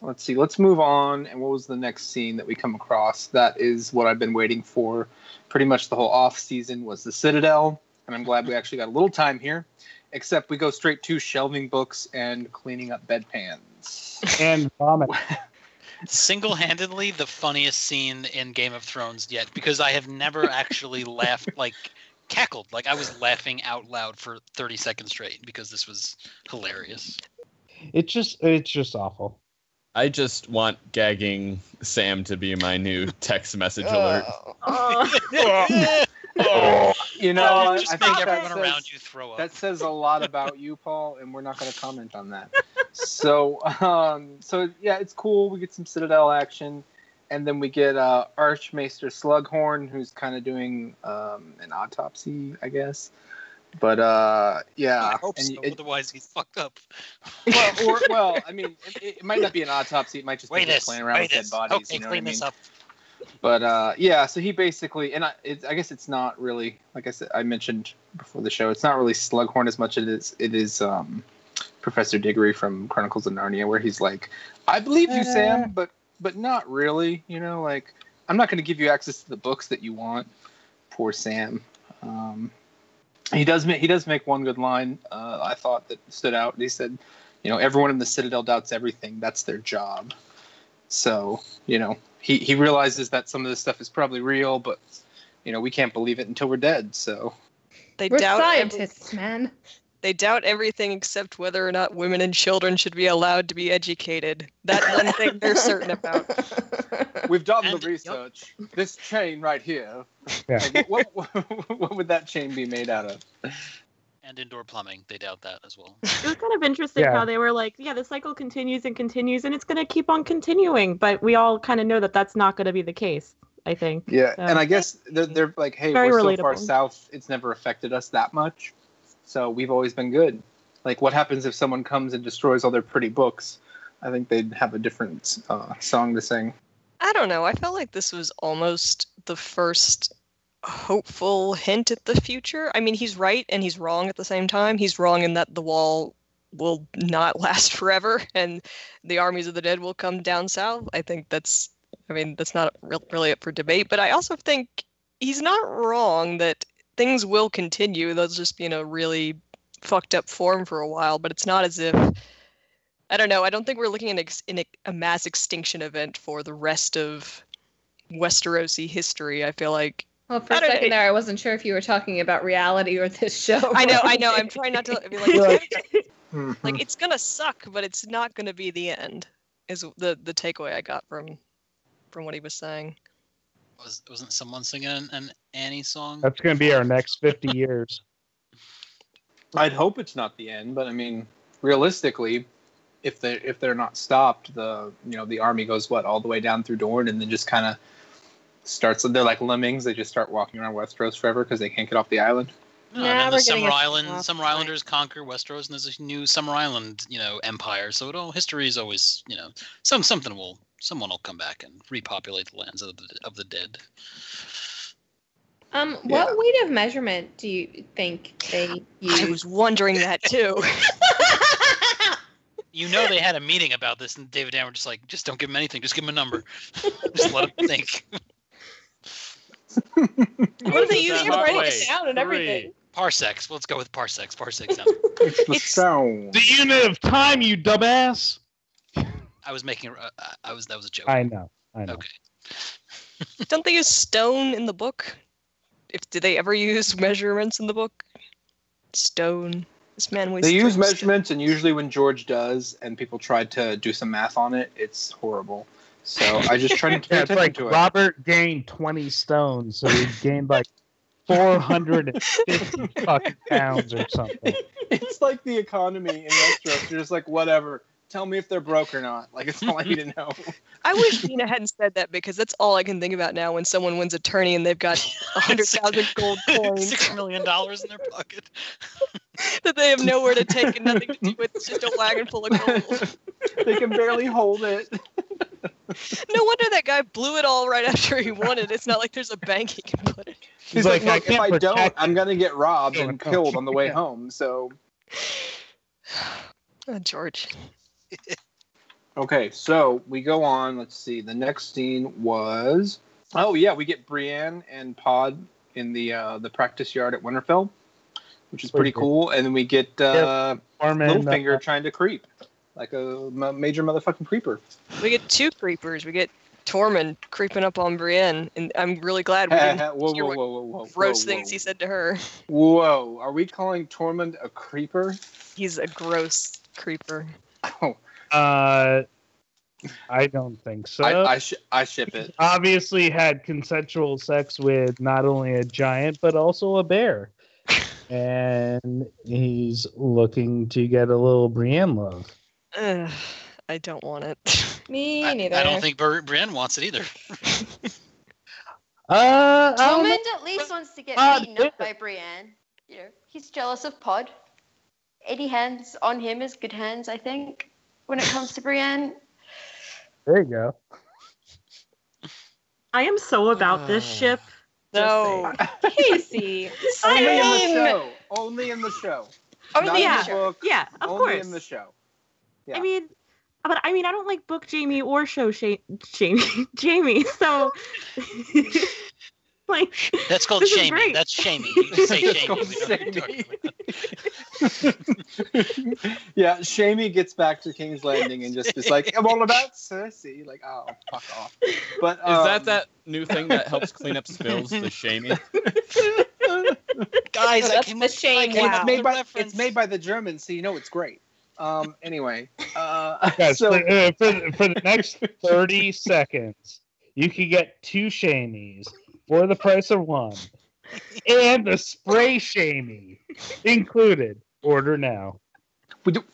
let's see. Let's move on. And what was the next scene that we come across? That is what I've been waiting for. Pretty much the whole off season was the Citadel, and I'm glad we actually got a little time here. Except we go straight to shelving books and cleaning up bedpans. And vomit. Single-handedly, the funniest scene in Game of Thrones yet, because I have never actually laughed like cackled like I was laughing out loud for 30 seconds straight because this was hilarious. It's just it's just awful. I just want gagging Sam to be my new text message alert. You know, just I think that everyone says, around you throw up. that says a lot about you, Paul, and we're not going to comment on that. So, um, so yeah, it's cool. We get some Citadel action, and then we get uh, Archmaester Slughorn, who's kind of doing um, an autopsy, I guess. But uh, yeah, I hope and so. it- Otherwise, he's fucked up. well, or, well, I mean, it, it might not be an autopsy. It might just Wait be like this. playing around with this. dead bodies. Okay, you know clean what I this up. But uh, yeah, so he basically, and I, it's, I guess it's not really like I said, I mentioned before the show. It's not really Slughorn as much as it is. It is um, Professor Diggory from Chronicles of Narnia, where he's like, "I believe you, Sam, but but not really. You know, like I'm not going to give you access to the books that you want." Poor Sam. Um, he does make he does make one good line. Uh, I thought that stood out. He said, "You know, everyone in the Citadel doubts everything. That's their job." So you know, he he realizes that some of this stuff is probably real, but you know, we can't believe it until we're dead. So They We're doubt every- scientists, man. They doubt everything except whether or not women and children should be allowed to be educated. That one thing they're certain about. we've done And- the research. This chain right here. Yeah. Like, what, what, what would that chain be made out of? And indoor plumbing, they doubt that as well. It was kind of interesting Yeah. how they were like, yeah, the cycle continues and continues, and it's going to keep on continuing. But we all kind of know that that's not going to be the case. I think. Yeah, So- and I guess they're, they're like, hey, Very we're so far south, it's never affected us that much. So we've always been good. Like, what happens if someone comes and destroys all their pretty books? I think they'd have a different uh, song to sing. I don't know. I felt like this was almost the first hopeful hint at the future. I mean, he's right and he's wrong at the same time. He's wrong in that the wall will not last forever and the armies of the dead will come down south. I think that's, I mean, that's not re- really up for debate. But I also think he's not wrong that things will continue. They'll just be in a really fucked up form for a while. But it's not as if I don't know. I don't think we're looking at ex- in a, a mass extinction event for the rest of Westerosi history. I feel like Well, for a don't- second there, I wasn't sure if you were talking about reality or this show. I know, I know. I'm trying not to be like, like- gonna- mm-hmm. like it's gonna suck, but it's not gonna be the end. Is the the takeaway I got from from what he was saying. Was wasn't someone singing an, an Annie song? That's going to be our next 50 years. I'd hope it's not the end, but I mean, realistically, if they if they're not stopped, the you know the army goes what all the way down through Dorne, and then just kind of starts. They're like lemmings; they just start walking around Westeros forever because they can't get off the island. No, Nah, and then the Summer Island, spin-off, Summer right. Islanders conquer Westeros, and there's a new Summer Island, you know, empire. So it all history is always, you know, some something will someone will come back and repopulate the lands of the of the dead. Um, Yeah. what weight of measurement do you think they use? I was wondering that too. You know, they had a meeting about this, and David Dan were just like, just don't give him anything, just give him a number, just let him think. What do they use for writing way? it down and everything? Parsecs. Let's go with parsecs. Parsecs sounds. It's the It's- sound. The unit of time, you dumbass. I was making. Uh, I was. That was a joke. I know. I know. Okay. Don't they use stone in the book? If did they ever use measurements in the book? Stone. This man was. They use measurements, and usually when George does, and people try to do some math on it, it's horrible. So I just try to pay Yeah, attention like to it. Robert gained 20 stones, so he gained like 450 fucking pounds or something. It's like the economy in Westeros. You're just like, whatever. Tell me if they're broke or not. Like, it's all I need to know. I wish Nina hadn't said that because that's all I can think about now when someone wins a tourney and they've got a hundred thousand gold coins Six million dollars in their pocket. that they have nowhere to take and nothing to do with. It's just a wagon full of gold. they can barely hold it. No wonder that guy blew it all right after he won it. It's not like there's a bank he can put it. He's, He's like, like, I if I don't, I'm gonna get robbed and killed on the way Yeah. home. So Oh, George. Okay, so we go on. Let's see. The next scene was. Oh yeah, we get Brienne and Pod in the uh, the practice yard at Winterfell, which is pretty Pretty cool. And then we get uh, Norman, Littlefinger uh, trying to creep, like a m- major motherfucking creeper. We get two creepers. We get Tormund creeping up on Brienne, and I'm really glad we didn't whoa, hear whoa, what whoa, whoa, whoa, gross whoa, things he said to her. Whoa, are we calling Tormund a creeper? He's a gross creeper. Oh, Uh, I don't think so. I I, sh- I ship it. Obviously, had consensual sex with not only a giant but also a bear, and he's looking to get a little Brienne love. Ugh, I don't want it. Me I, neither. I don't think Bri- Brienne wants it either. Uh, I don't know. Tormund at least wants to get Pod beaten up by Brienne. You know, he's jealous of Pod. Any hands on him is good hands, I think, when it comes to Brienne. There you go. I am so about this ship. No. Casey. Only in the show. Only in the show. Oh, Not yeah. in the book. Yeah, of only course. in the show. Yeah. I mean, but I mean, I don't like book Jaime or show Sha- Jaime. Jaime. So, like, That's called This shaming. That's shaming. You can say It's shaming. called We don't shaming. talk yeah, Shamey gets back to King's Landing and just is like, I'm all about Cersei. Like, oh, fuck off. But Is that um, that new thing that helps clean up spills? The shaming. Guys, So I came the up- I shame came wow. up it's made by reference. it's made by the Germans, so you know it's great. Um. Anyway, uh, Guys, so for, uh, for, for the next 30 seconds, you can get two shamies for the price of one. And the spray shamey included. Order now. we do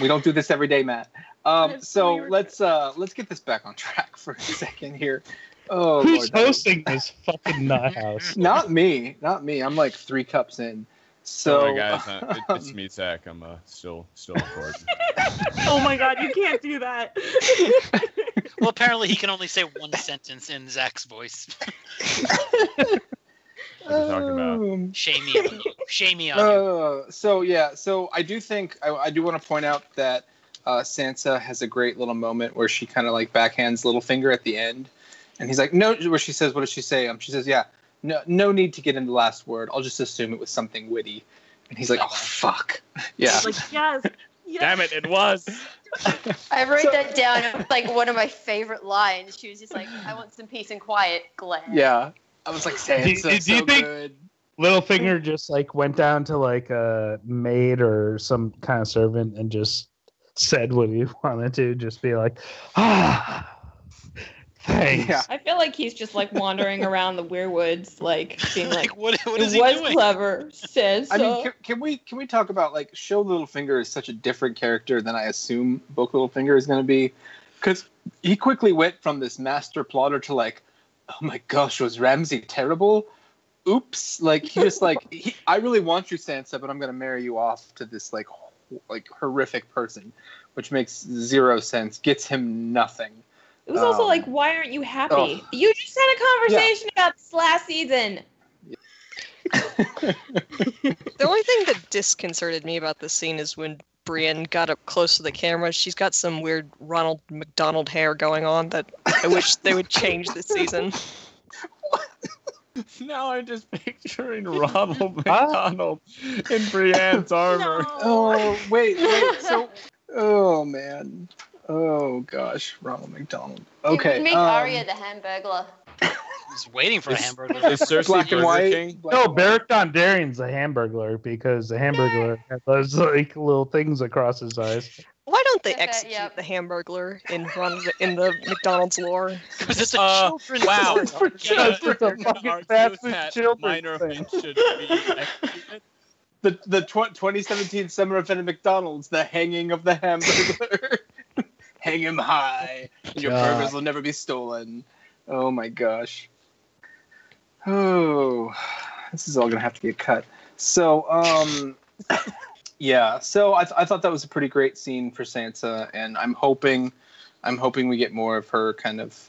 we don't do this every day, Matt. Um. So let's uh let's get this back on track for a second here. Oh, Who's Lord, that was- hosting this fucking nut house? Not me, not me. I'm like three cups in. So Sorry, guys. uh, it, it's me, Zach. I'm uh, still still recording. oh my god, you can't do that. Well, apparently he can only say one sentence in Zach's voice. What are you talking about? Um, Shame me on you. Shame me on you. Uh, so yeah, so I do think I, I do want to point out that uh, Sansa has a great little moment where she kind of like backhands Littlefinger at the end, and he's like, no, where she says, what does she say? Um, she says, yeah, no, no need to get into the last word. I'll just assume it was something witty, and he's like, oh fuck, yeah. like, yes. yes. Damn it! It was. I wrote So- that down. It was like one of my favorite lines. She was just like, I want some peace and quiet, glad. Yeah, I was like, Sansa, Do you- do you think- good. Littlefinger just like went down to like a maid or some kind of servant and just said what he wanted to, just be like, ah, thanks. Yeah. I feel like he's just like wandering around the weirwoods, like being like, Like, what, what it is he was doing? clever, says I mean, can, can we can we talk about like show Littlefinger is such a different character than I assume Book Littlefinger is going to be, because he quickly went from this master plotter to like, oh my gosh, was Ramsay terrible? Oops! Like he just like he, I really want you, Sansa, but I'm going to marry you off to this like like horrific person, which makes zero sense. Gets him nothing. It was also um, like, why aren't you happy? oh. You just had a conversation about this last season. The only thing that disconcerted me about this scene is when Brienne got up close to the camera. She's got some weird Ronald McDonald hair going on that I wish they would change this season. Now I'm just picturing Ronald McDonald in Brienne's armor. No. Oh wait, wait. So, oh man, oh gosh, Ronald McDonald. Okay, Make um, Arya the Hamburglar. He's waiting for a hamburger. Is Cersei black and white. King? black No, and white. Beric Dondarrion's a hamburglar because the hamburglar has those like little things across his eyes. Why don't they Get execute yep. the Hamburglar in Ronald, in the McDonald's lore? Because it's a Uh, children's wow. book. For Yeah, just a fucking argue fast food that children's minor thing. should be executed? The the tw- 2017 summer event at McDonald's, the hanging of the hamburger. Hang him high, and your God. burgers will never be stolen. Oh my gosh. Oh, this is all gonna have to get cut. So, um, yeah. So I, th- I thought that was a pretty great scene for Sansa, and I'm hoping, I'm hoping we get more of her kind of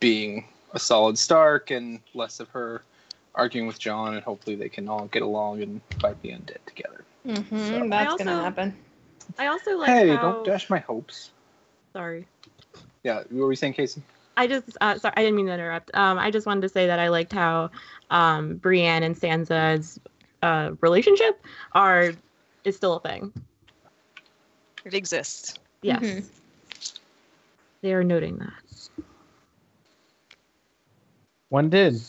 being a solid Stark and less of her arguing with Jon, and hopefully they can all get along and fight the undead together. Mm-hmm, So- that's I gonna happen. I also like hey, how don't dash my hopes. Sorry. Yeah, what were you saying, Casey? I just uh, sorry, I didn't mean to interrupt. Um, I just wanted to say that I liked how um, Brienne and Sansa's uh, relationship are is still a thing. It exists. Yes, Mhm. they are noting that. When did?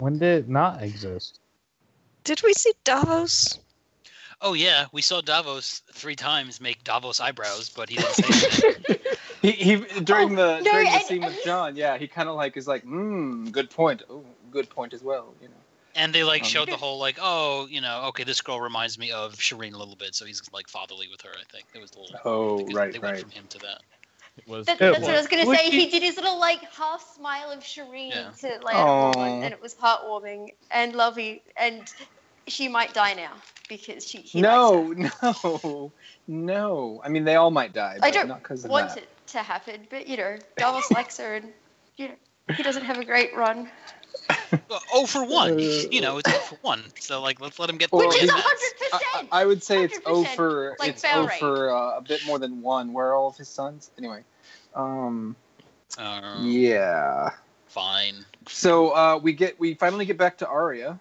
When did it not exist? Did we see Davos? Oh yeah, we saw Davos three times make Davos eyebrows, but he didn't say anything. He, he during Oh, the no, during the and- scene with Jon, yeah, he kind of like is like, hmm, good point. Oh, good point as well. You know. And they like Um, showed the whole like, oh, you know, okay, this girl reminds me of Shireen a little bit, so he's like fatherly with her. I think it was a little. Oh, because right, They went right. from him to that. It was. That, Yeah, that's what I was gonna would say. you- He did his little like half smile of Shireen Yeah. to Leia Aw. And it was heartwarming and lovely. And she might die now because she. He no, likes no, no. I mean, they all might die. I But don't not because of want that. it to happen, but you know, Davos likes her, and you know, he doesn't have a great run. Oh for one, Uh, you know, it's oh for one. So like, let's let him get. Well, Which is a hundred I, percent. I would say it's 100%, over. like it's fail rate. over uh, a bit more than one. Where are all of his sons? Anyway, um, Uh, yeah. Fine. So uh, we get we finally get back to Arya.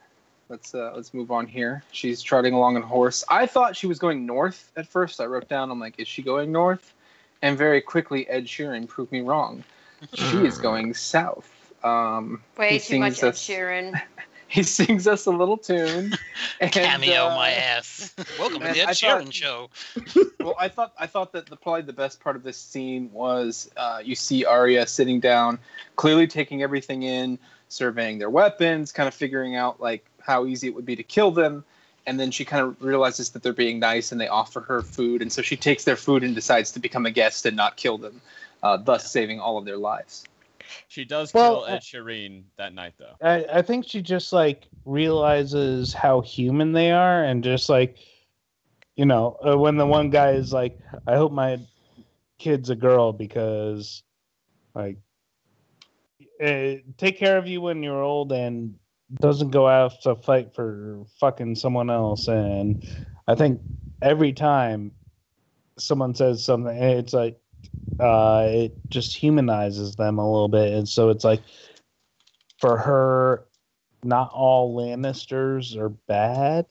Let's uh, let's move on here. She's trotting along on a horse. I thought she was going north at first. I wrote down. I'm like, is she going north? And very quickly, Ed Sheeran proved me wrong. She is going south. Um, Way he too much sings Ed us- Sheeran. He sings us a little tune. and, Cameo uh, my ass. Welcome to the Ed I thought- Sheeran show. well, I thought I thought that the probably the best part of this scene was uh, you see Arya sitting down, clearly taking everything in, surveying their weapons, kind of figuring out like how easy it would be to kill them, and then she kind of realizes that they're being nice and they offer her food, and so she takes their food and decides to become a guest and not kill them, uh, thus saving all of their lives. She does Well, kill Ed Sheeran that night, though. I, I think she just like realizes how human they are and just like you know uh, when the one guy is like i hope my kid's a girl because like uh, take care of you when you're old and doesn't go out to fight for fucking someone else. And i think every time someone says something it's like uh it just humanizes them a little bit. And so it's like for her not all lannisters are bad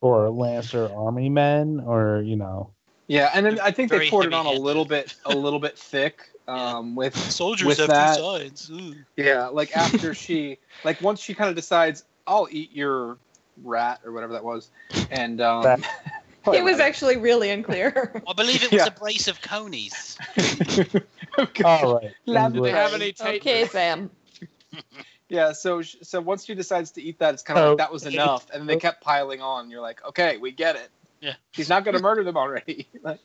or lannister army men or you know. Yeah, and then I think Very they poured it on a little bit a little bit thick um, with Soldiers With have that- two sides. Ooh. Yeah, like after she, like once she kind of decides, I'll eat your rat or whatever that was, and um, Rat. It was actually really unclear. I believe it was Yeah. a brace of conies. all right Love English. have any okay, Sam. yeah. So so once she decides to eat that, it's kind of Oh. like that was enough, and then they kept piling on. You're like, okay, we get it. Yeah. she's not gonna murder them already. Like,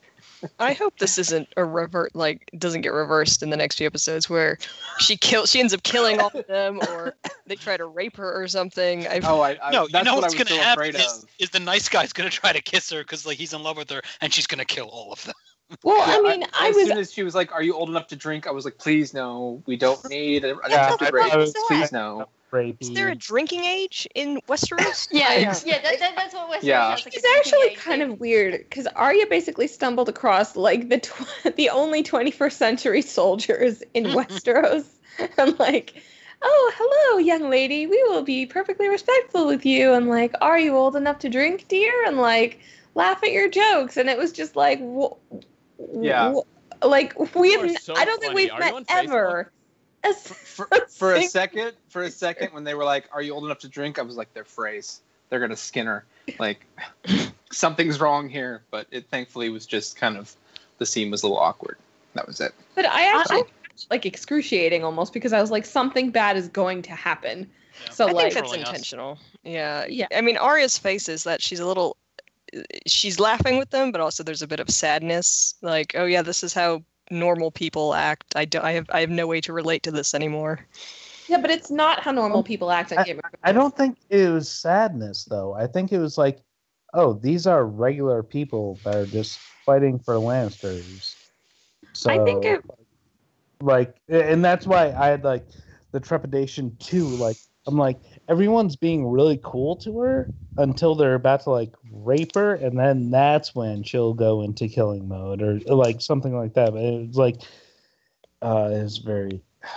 I hope this isn't a revert, like doesn't get reversed in the next few episodes where she kills, she ends up killing all of them, or they try to rape her or something. I, oh, I, I no, you know what what's gonna so happen is, is the nice guy's gonna try to kiss her because like he's in love with her, and she's gonna kill all of them. Well, Yeah, I mean, I, as was soon as she was like, "Are you old enough to drink?" I was like, "Please no, we don't need." A, Yeah, a I- rape. I was- Please no. Rapey. is there a drinking age in Westeros? Yeah, I- yeah, that, that, that's what we're. Yeah. It's, like It's actually age kind thing. of weird because Arya basically stumbled across like the tw- the only 21st century soldiers in Westeros, I'm like, oh, hello, young lady, we will be perfectly respectful with you, and like, are you old enough to drink, dear? And like, laugh at your jokes, and it was just like, wh- Yeah. wh- like we have. are so I don't think we've Are met ever. Facebook? Ever. As- for, for a second, for a second, when they were like, "Are you old enough to drink?" I was like, "Their phrase. They're gonna skin her. Like something's wrong here." But it thankfully was just kind of the scene was a little awkward. That was it. But I uh, actually like excruciating almost because I was like something bad is going to happen. So I like think that's Trolling us. intentional. Yeah, Yeah. I mean, Arya's face is that she's a little, she's laughing with them, but also there's a bit of sadness. Like, oh yeah, this is how normal people act. I do, I have I have no way to relate to this anymore. yeah, but it's not how normal people act on Game of Thrones. I don't think it was sadness though. I think it was like, oh, these are regular people that are just fighting for Lannisters. So I think it- like, and that's why I had like the trepidation too. Like, I'm like, everyone's being really cool to her until they're about to like rape her, and then that's when she'll go into killing mode or like something like that. But it's like, uh, it's very.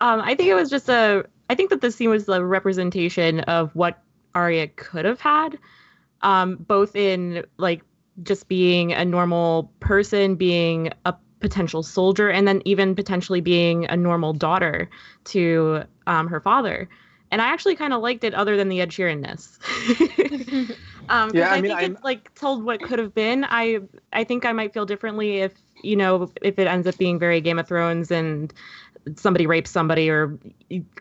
Um, I think it was just a. I think that the scene was a representation of what Arya could have had, um, both in like just being a normal person, being a potential soldier, and then even potentially being a normal daughter to um, her father. And I actually kind of liked it, other than the Ed Sheeranness. um, 'cause Yeah, I I, mean, think I'm- it like told what could have been. I I think I might feel differently if you know if it ends up being very Game of Thrones and somebody rapes somebody or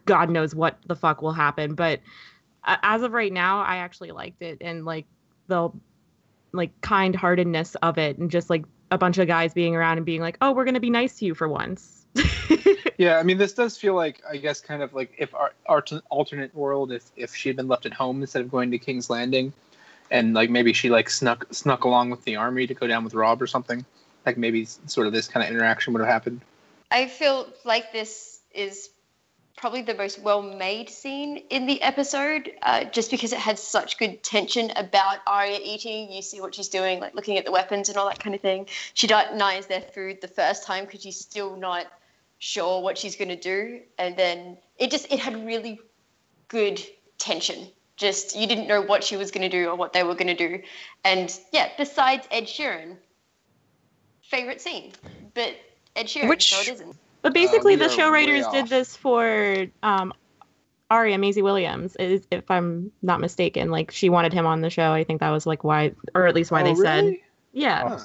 God knows what the fuck will happen. But a- as of right now, I actually liked it and like the like kind heartedness of it and just like a bunch of guys being around and being like, oh, we're gonna be nice to you for once. Yeah, I mean, this does feel like, I guess, kind of like if our, our alternate world, if if she had been left at home instead of going to King's Landing, and like maybe she like snuck snuck along with the army to go down with Robb or something, like maybe sort of this kind of interaction would have happened. I feel like this is probably the most well-made scene in the episode, uh, just because it had such good tension about Arya eating. You see what she's doing, like looking at the weapons and all that kind of thing. She denies their food the first time because she's still not sure what she's going to do, and then it just it had really good tension. Just you didn't know what she was going to do or what they were going to do, and yeah. Besides Ed Sheeran, favorite scene, but Ed Sheeran, Which- so it isn't. But basically, we the show writers did this for um, Arya Maisie Williams, is, if I'm not mistaken. Like she wanted him on the show. I think that was like why, or at least why Oh, they said, yeah. Huh.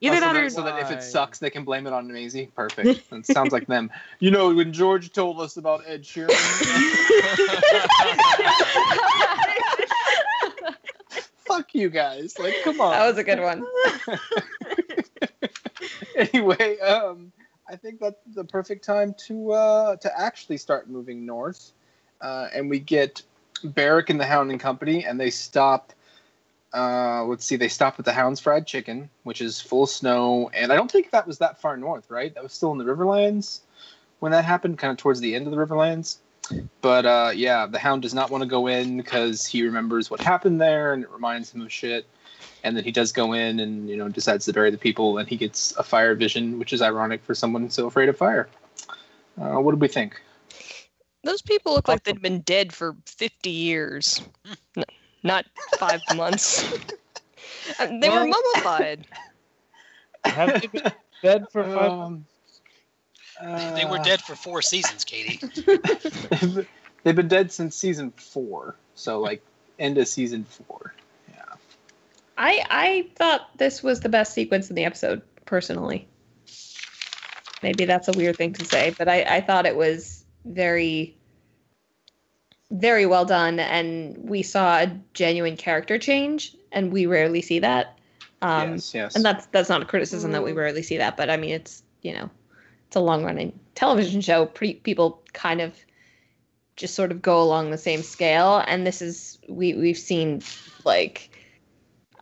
Either Oh, so that or so that if it sucks, they can blame it on Maisie. Perfect. It sounds like them. You know, when George told us about Ed Sheeran. Fuck you guys! Like, come on. That was a good one. anyway, um, I think that's the perfect time to uh, to actually start moving north, uh, and we get Beric and the Hound and Company, and they stop. Uh, let's see, they stop at the Hound's Fried Chicken, which is full of snow, and I don't think that was that far north, right? That was still in the Riverlands when that happened, kind of towards the end of the Riverlands. But uh, yeah, the Hound does not want to go in because he remembers what happened there, and it reminds him of shit. And then he does go in and you know decides to bury the people and he gets a fire vision which is ironic for someone so afraid of fire. Uh, what did we think? Those people look like they'd been dead for 50 years, N- not five months. Uh, they were mummified. Have they been dead for five? um, They were uh, dead for four seasons, Katie. they've been dead since season four so like end of season four yeah I I thought this was the best sequence in the episode, personally. Maybe that's a weird thing to say, but I, I thought it was very very well done and we saw a genuine character change and we rarely see that. Um yes yes and that's that's not a criticism that we rarely see that, but I mean it's you know it's a long running television show. Pre- people kind of just sort of go along the same scale, and this is we we've seen like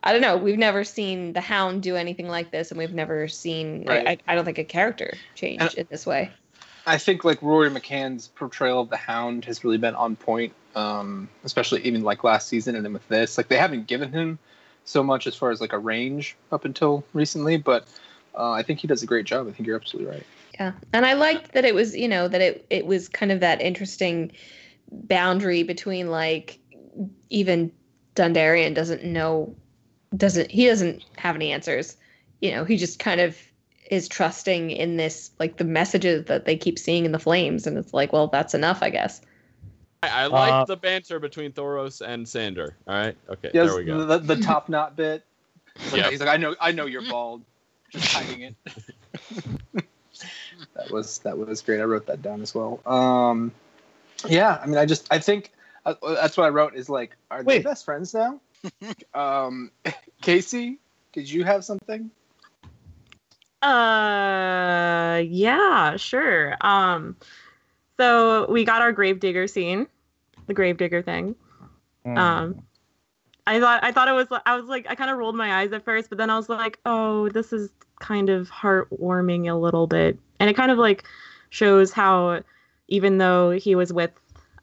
I don't know we've never seen the Hound do anything like this, and we've never seen I, Right. I, I don't think a character change And- in this way. I think like Rory McCann's portrayal of the Hound has really been on point, um, especially even like last season and then with this. Like they haven't given him so much as far as like a range up until recently, but uh, I think he does a great job. I think you're absolutely right. Yeah, and I liked that it was you know that it it was kind of that interesting boundary between like even Dondarrion doesn't know doesn't he doesn't have any answers. You know, he just kind of is trusting in this like the messages that they keep seeing in the flames, and it's like, well, that's enough, I guess. I, I like Uh, the banter between Thoros and Sandor. All right. Okay. Yes, there we go. the, the top knot bit. Yeah. He's like, I know, I know you're bald, just hiding it. that was that was great. I wrote that down as well. Um, yeah, I mean, I just I think uh, that's what I wrote is like, are they Wait. best friends now? um, Casey, did you have something? Uh, yeah, sure. Um, so we got our gravedigger scene, the gravedigger thing. Mm. Um, I thought I thought it was I was like I kind of rolled my eyes at first, but then I was like, oh, this is kind of heartwarming a little bit, and it kind of like shows how even though he was with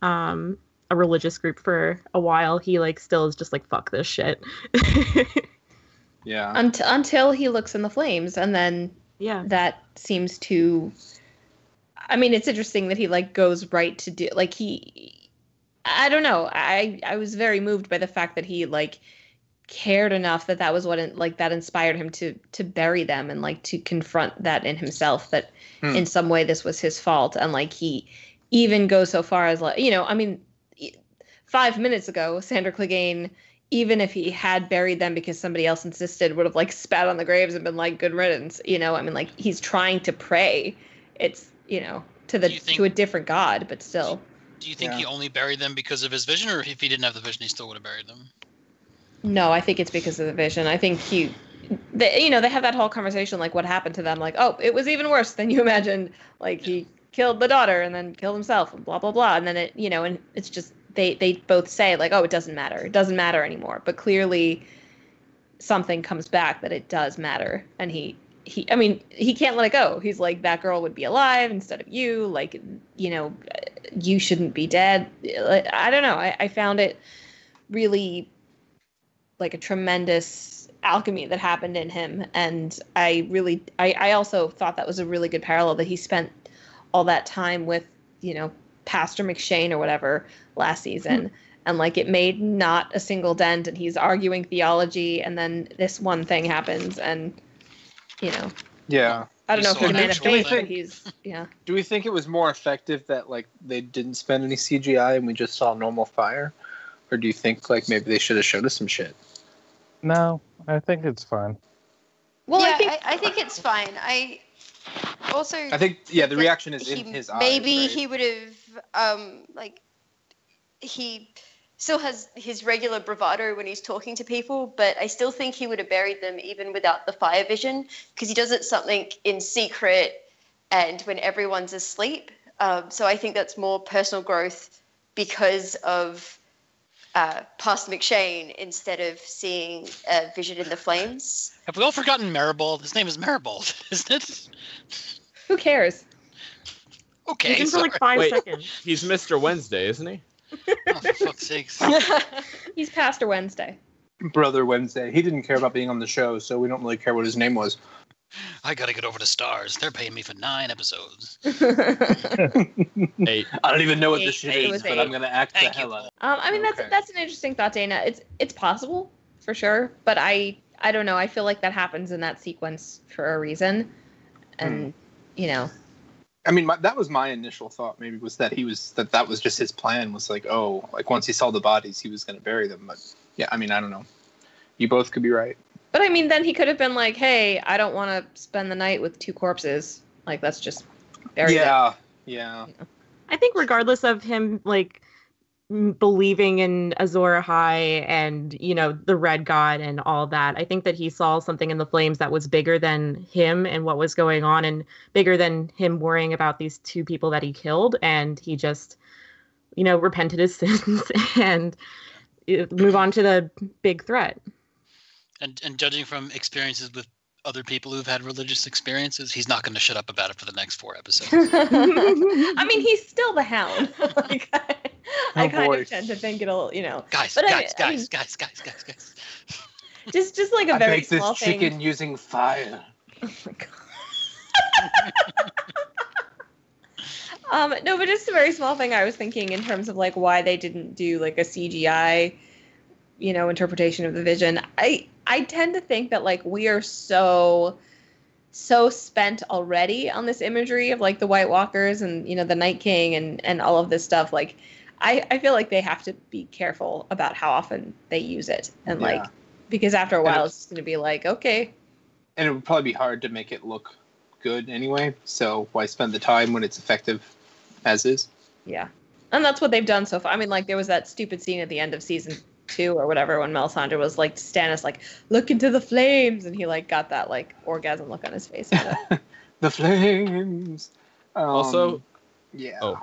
um, a religious group for a while, he like still is just like fuck this shit. Yeah. until until he looks in the flames, and then yeah. that seems to. I mean, it's interesting that he like goes right to do like he. I don't know. I I was very moved by the fact that he like cared enough that that was what it, like that inspired him to to bury them and like to confront that in himself that Hmm. in some way this was his fault and like he even goes so far as like you know I mean five minutes ago Sandor Clegane even if he had buried them because somebody else insisted would have like spat on the graves and been like good riddance you know I mean like he's trying to pray it's you know to the think- to a different god but still Do you think Yeah. he only buried them because of his vision, or if he didn't have the vision, he still would have buried them? No, I think it's because of the vision. I think he, they, you know, they have that whole conversation like what happened to them. Like, oh, it was even worse than you imagined. Like he killed the daughter and then killed himself and blah blah blah. And then it, you know, and it's just they they both say like, oh, it doesn't matter. It doesn't matter anymore. But clearly, something comes back that it does matter. And he he, I mean, he can't let it go. He's like that girl would be alive instead of you. Like, you know, you shouldn't be dead. I don't know. I, I found it really like a tremendous alchemy that happened in him and i really I, I also thought that was a really good parallel that he spent all that time with you know pastor mcshane or whatever last hmm. season and like it made not a single dent and he's arguing theology and then this one thing happens and you know Yeah. i don't You know if saw he's a an man faith thing. but he's yeah Do we think it was more effective that like they didn't spend any CGI and we just saw normal fire, or do you think like maybe they should have showed us some shit? No, I think it's fine. well yeah, i think I, I think it's fine. I also I think yeah, the reaction is he- in his eyes. maybe right? he would have um like he still has his regular bravado when he's talking to people, but I still think he would have buried them even without the fire vision because he does it something in secret and when everyone's asleep. Um, so I think that's more personal growth because of uh, Pastor McShane instead of seeing a vision in the flames. Have we all forgotten Meribald? His name is Meribald, isn't it? who cares Okay. Even for like five Wait. seconds. He's Mr. Wednesday, isn't he? Oh, for fuck's sakes. he's pastor wednesday Brother Wednesday. He didn't care about being on the show, so we don't really care what his name was. I gotta get over to Starz. They're paying me for nine episodes. Eight. I don't even know what Eight. this shit It is, was but eight. I'm gonna act Thank the you. hell out. of it. Um, I mean that's Okay. that's an interesting thought, Dana. It's it's possible for sure, but I I don't know. I feel like that happens in that sequence for a reason, and you know, I mean, my, that was my initial thought. Maybe was that he was that that was just his plan. Was like, oh, like once he saw the bodies, he was gonna bury them. But yeah, I mean, I don't know. You both could be right. But I mean, then he could have been like, "Hey, I don't want to spend the night with two corpses. Like, let's just bury them." yeah, yeah. I think regardless of him like believing in Azor Ahai and you know the Red God and all that, I think that he saw something in the flames that was bigger than him and what was going on, and bigger than him worrying about these two people that he killed, and he just you know repented his sins and uh, move on to the big threat. And and judging from experiences with other people who've had religious experiences, he's not going to shut up about it for the next four episodes. I mean, he's still the hound. like, I, I Oh, kind boy. of tend to think it'll, you know, guys, But I- guys, I mean- guys, guys, guys, guys, guys. just just like a I very baked this small chicken using fire. Oh my God. um, no, but just a very small thing I was thinking in terms of like why they didn't do like a CGI, you know, interpretation of the vision. I I tend to think that like we are so so spent already on this imagery of like the White Walkers and you know the Night King and and all of this stuff. Like, I I feel like they have to be careful about how often they use it and like because after a while it's- it's just gonna be like okay and it would probably be hard to make it look good anyway. So why spend the time when it's effective as is? Yeah. And that's what they've done so far. I mean, like, there was that stupid scene at the end of season two or whatever when Melisandre was like, Stannis, like, look into the flames. And he, like, got that, like, orgasm look on his face. The flames. Um, Also- yeah. Oh.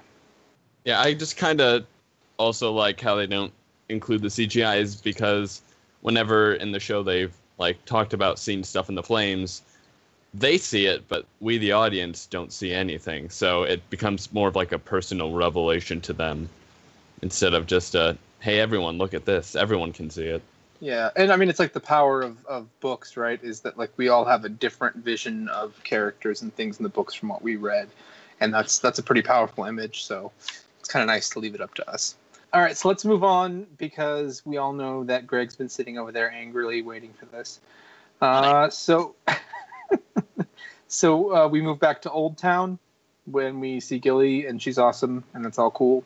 Yeah, I just kind of also like how they don't include the CGIs because whenever in the show they've like talked about seeing stuff in the flames, they see it, but we the audience don't see anything. So it becomes more of like a personal revelation to them instead of just a hey everyone look at this everyone can see it. Yeah, and I mean it's like the power of, of books, right? Is that like we all have a different vision of characters and things in the books from what we read, and that's that's a pretty powerful image. So it's kind of nice to leave it up to us. All right, so let's move on because we all know that Greg's been sitting over there angrily waiting for this. Uh, so so uh, we move back to Old Town when we see Gilly, and she's awesome, and that's all cool.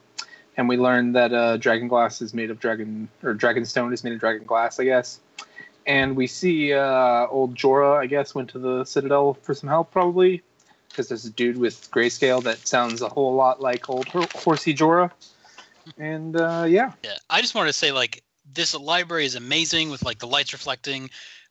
And we learn that uh, Dragon Glass is made of dragon, or Dragon Stone is made of Dragon Glass, I guess. And we see uh, old Jorah, I guess, went to the Citadel for some help, probably, because there's a dude with grayscale that sounds a whole lot like old Hor- Horsey Jorah. And uh, yeah, Yeah, I just wanted to say like this library is amazing with like the lights reflecting,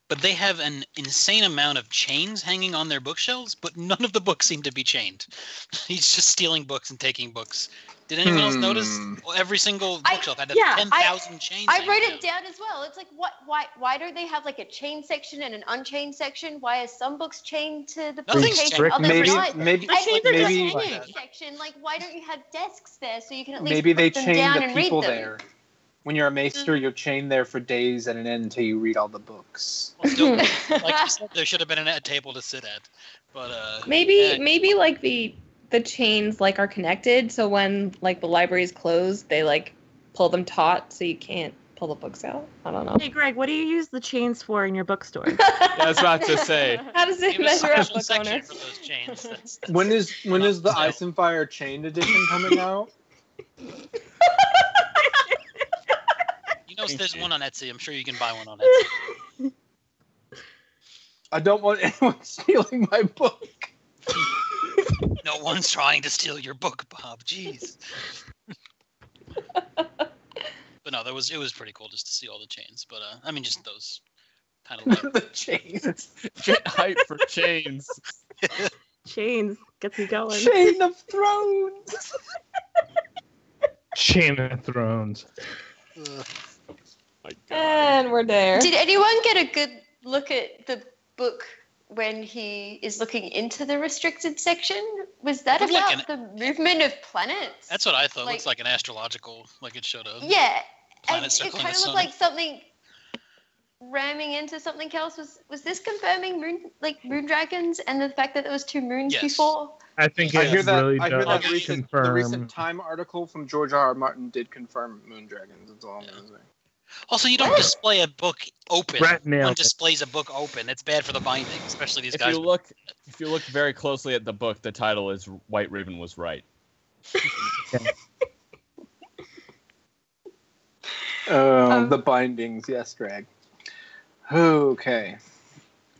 but they have an insane amount of chains hanging on their bookshelves, but none of the books seem to be chained. He's just stealing books and taking books. Did anyone else notice? Hmm. Every single I- bookshelf had yeah, I- ten thousand chains. I hanging wrote it down as well. It's like what why why don't they have like a chain section and an unchained section? Why are some books chained to the Nothing's bookcase chained. and others maybe not? maybe And chains in are the just hanging hanging. section, like why don't you have desks there so you can at least maybe put they chain the people there. When you're a maester, you're chained there for days at an end until you read all the books. Well, like you said, there should have been a table to sit at. But uh, Maybe Yeah. maybe like the the chains like are connected, so when like the library is closed, they like pull them taut, so you can't pull the books out. I don't know. Hey, Greg, what do you use the chains for in your bookstore? Yeah, I was about to say. How does it measure up, book section owner? for those chains. That's, When is when is the Ice and Fire Chained Edition coming out? you know, there's one on Etsy. I'm sure you can buy one on Etsy. I don't want anyone stealing my book. No one's trying to steal your book, Bob. Jeez. but no, that was it was pretty cool just to see all the chains. But uh, I mean, just those kind of like the chains. Hype for chains. chains gets me going. Chain of Thrones. Chain of Thrones. My God. And we're there. Did anyone get a good look at the book when he is looking into the restricted section? Was that Looked like about the movement of planets? that's what I thought. Like- Looks like an astrological, like it should have. yeah, and Planet it circling kind of sun. looked like something ramming into something else. Was was this confirming moon like moon dragons and the fact that there was two moons Yes. before? I think I it hear that. really I hear that recent, the recent Time article from George R. R. Martin did confirm moon dragons. That's all I'm gonna say. Also, you don't What? display a book open. Brett nailed One it. displays a book open. It's bad for the binding, especially these If guys. you look, if you look very closely at the book, the title is "White Raven was right." Um, Um, the bindings, yes, drag. Okay.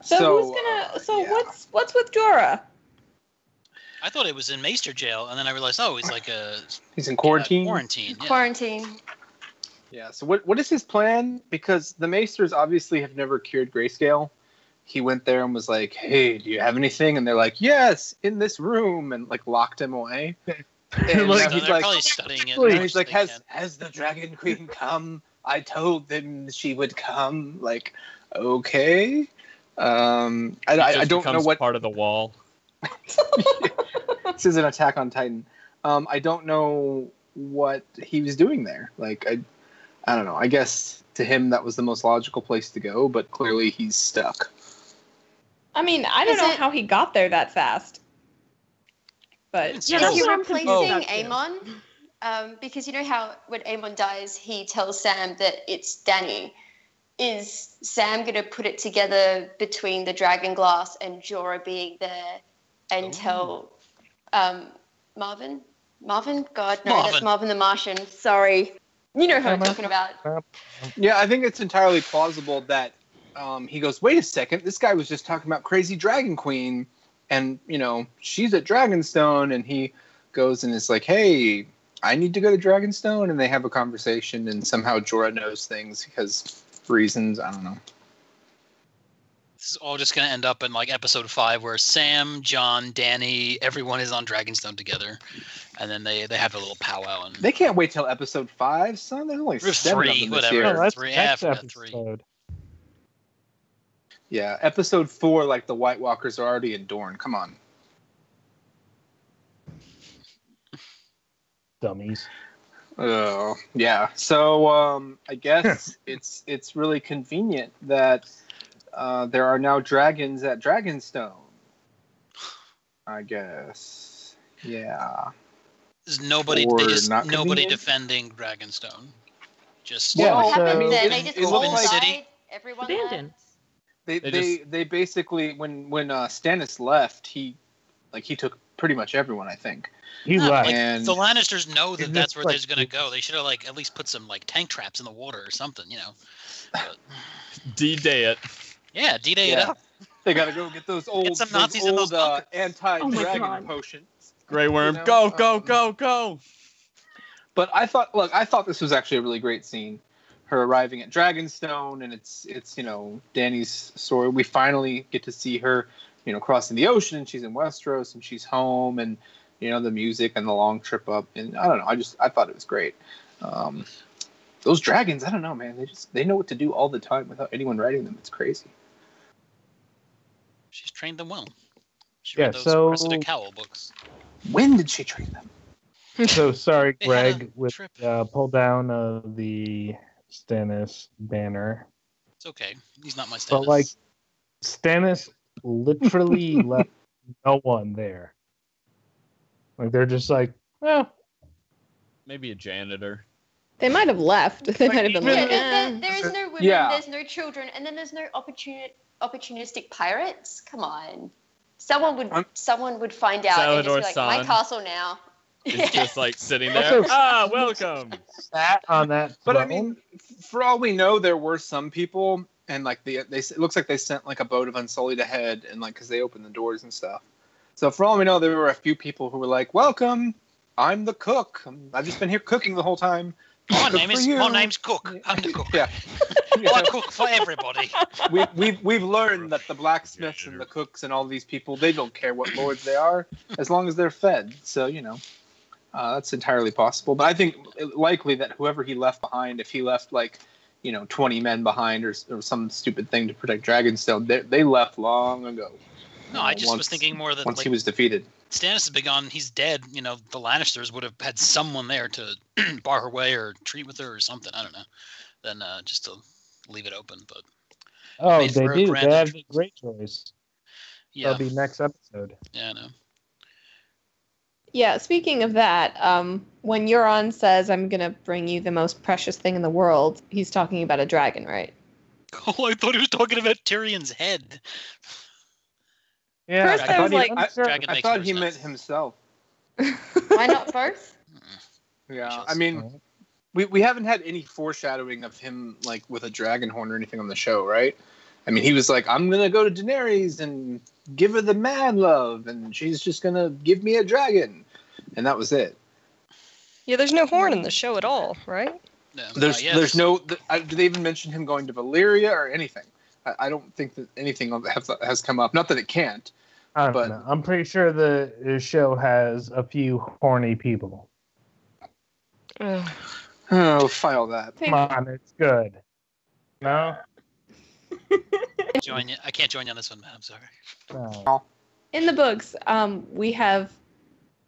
So, who's uh, gonna? So yeah. what's what's with Jorah? I thought it was in Maester jail, and then I realized, oh, he's like a He's in quarantine. quarantine. Yeah. Quarantine. Yeah. So what what is his plan? Because the Maesters obviously have never cured grayscale. He went there and was like, "Hey, do you have anything?" And they're like, "Yes, in this room," and like locked him away. And Like, now So he's they're like, probably studying it. Wait. now he's like, "Has can. has the Dragon Queen come? I told them she would come." Like, okay. Um, I, I, I don't know what part of the wall. this is an attack on Titan. Um, I don't know what he was doing there. Like, I, I don't know. I guess to him that was the most logical place to go, but clearly he's stuck. I mean, I don't Is know it- how he got there that fast. But Yeah, Is that's he what I'm replacing confused about, too. Aemon? Um, because you know how when Aemon dies, he tells Sam that it's Dany. Is Sam going to put it together between the dragon glass and Jorah being there and tell um, Marvin? Marvin? God, no, that's Marvin. Marvin the Martian. Sorry. You know who I'm talking about. Yeah, I think it's entirely plausible that um, he goes, "Wait a second, this guy was just talking about Crazy Dragon Queen, and you know she's at Dragonstone," and he goes and is like, "Hey." I need to go to Dragonstone, and they have a conversation, and somehow Jorah knows things because reasons I don't know. This is all just going to end up in like episode five, where Sam, Jon, Dany, everyone is on Dragonstone together, and then they they have a little powwow and They can't wait till episode five, son. There's only Or seven three, of them this whatever. year. No, that's Three, next yeah, I forgot three. episode. Yeah, episode four, like the White Walkers are already in Dorne. Come on. Dummies. Oh, yeah. So um, I guess it's it's really convenient that uh, there are now dragons at Dragonstone. I guess. Yeah. There's nobody. Or They just not nobody defending Dragonstone. Just Yeah, what so- happened then? They just it all like- died. Everyone Abandoned. left? They They they, just- they basically when when uh, Stannis left, he like he took pretty much everyone. I think. He No, left. like, And- the Lannisters know that that's where like- they're gonna go. They should have like at least put some like tank traps in the water or something, you know. D-Day it. Yeah, D-Day it Yeah. up. They gotta go get those old some Nazis in those old uh, anti-dragon Oh potions. Grey Worm, You know, go, go, um, go, go. But I thought, look, I thought this was actually a really great scene. Her arriving at Dragonstone, and it's it's you know Dany's story. We finally get to see her, you know, crossing the ocean, and she's in Westeros, and she's home, and you know the music and the long trip up, and I don't know. I just I thought it was great. Um, those dragons, I don't know, man. They just they know what to do all the time without anyone writing them. It's crazy. She's trained them well. She Yeah, read those so- Cressida Cowell books. When did she train them? So sorry, They had a Greg, with trip. uh, pull down of the Stannis banner. It's okay. He's not my Stannis. But like Stannis literally left no one there. Like they're just like, well, Maybe a janitor. They might have left. They Like, might have been even- like, Yeah, eh. there, there is no women, Yeah. there's no children, and then there's no opportuni- opportunistic pirates. Come on, someone would I'm- someone would find out and just be like, San. "My castle now." It's just like sitting there. Also- ah, welcome. sat on that. But I mean, for all we know, there were some people, and like they, they, it looks like they sent like a boat of Unsullied ahead, and like because they opened the doors and stuff. So for all we know, there were a few people who were like, "Welcome, I'm the cook. I've just been here cooking the whole time." My Good name is you. my name's Cook. I'm the cook. Yeah, I cook for everybody. we, we've we've learned that the blacksmiths and the cooks and all these people, they don't care what lords they are, as long as they're fed. So you know, uh, that's entirely possible. But I think likely that whoever he left behind, if he left like, you know, twenty men behind or, or some stupid thing to protect Dragonstone, they, they left long ago. No, I just once- was thinking more that once like he was defeated. Stannis has been gone. He's dead. You know, the Lannisters would have had someone there to bar her way or treat with her or something. I don't know. Then uh, just to leave it open. But oh, they do. grand They have the entrance. great choice. yeah, That'll be next episode. yeah, I know. Yeah, speaking of that, um, when Euron says, I'm going to bring you the most precious thing in the world, he's talking about a dragon, right? Oh, I thought he was talking about Tyrion's head. Yeah, First I was he, like- I, Dragon I thought he sense. meant himself. Why not both? Yeah, I mean, we, we haven't had any foreshadowing of him like with a dragon horn or anything on the show, right? I mean, he was like, "I'm gonna go to Daenerys and give her the man love, and she's just gonna give me a dragon," and that was it. Yeah, there's no horn in the show at all, right? No, There's not yet. there's no. th- I, do they even mention him going to Valyria or anything? I, I don't think that anything of- has, has come up. Not that it can't. I don't but- know. I'm pretty sure the the show has a few horny people. Ugh. Oh, file that. Come on, it's good. No, join you. I can't join you on this one, man. I'm sorry. no. In the books, um, we have,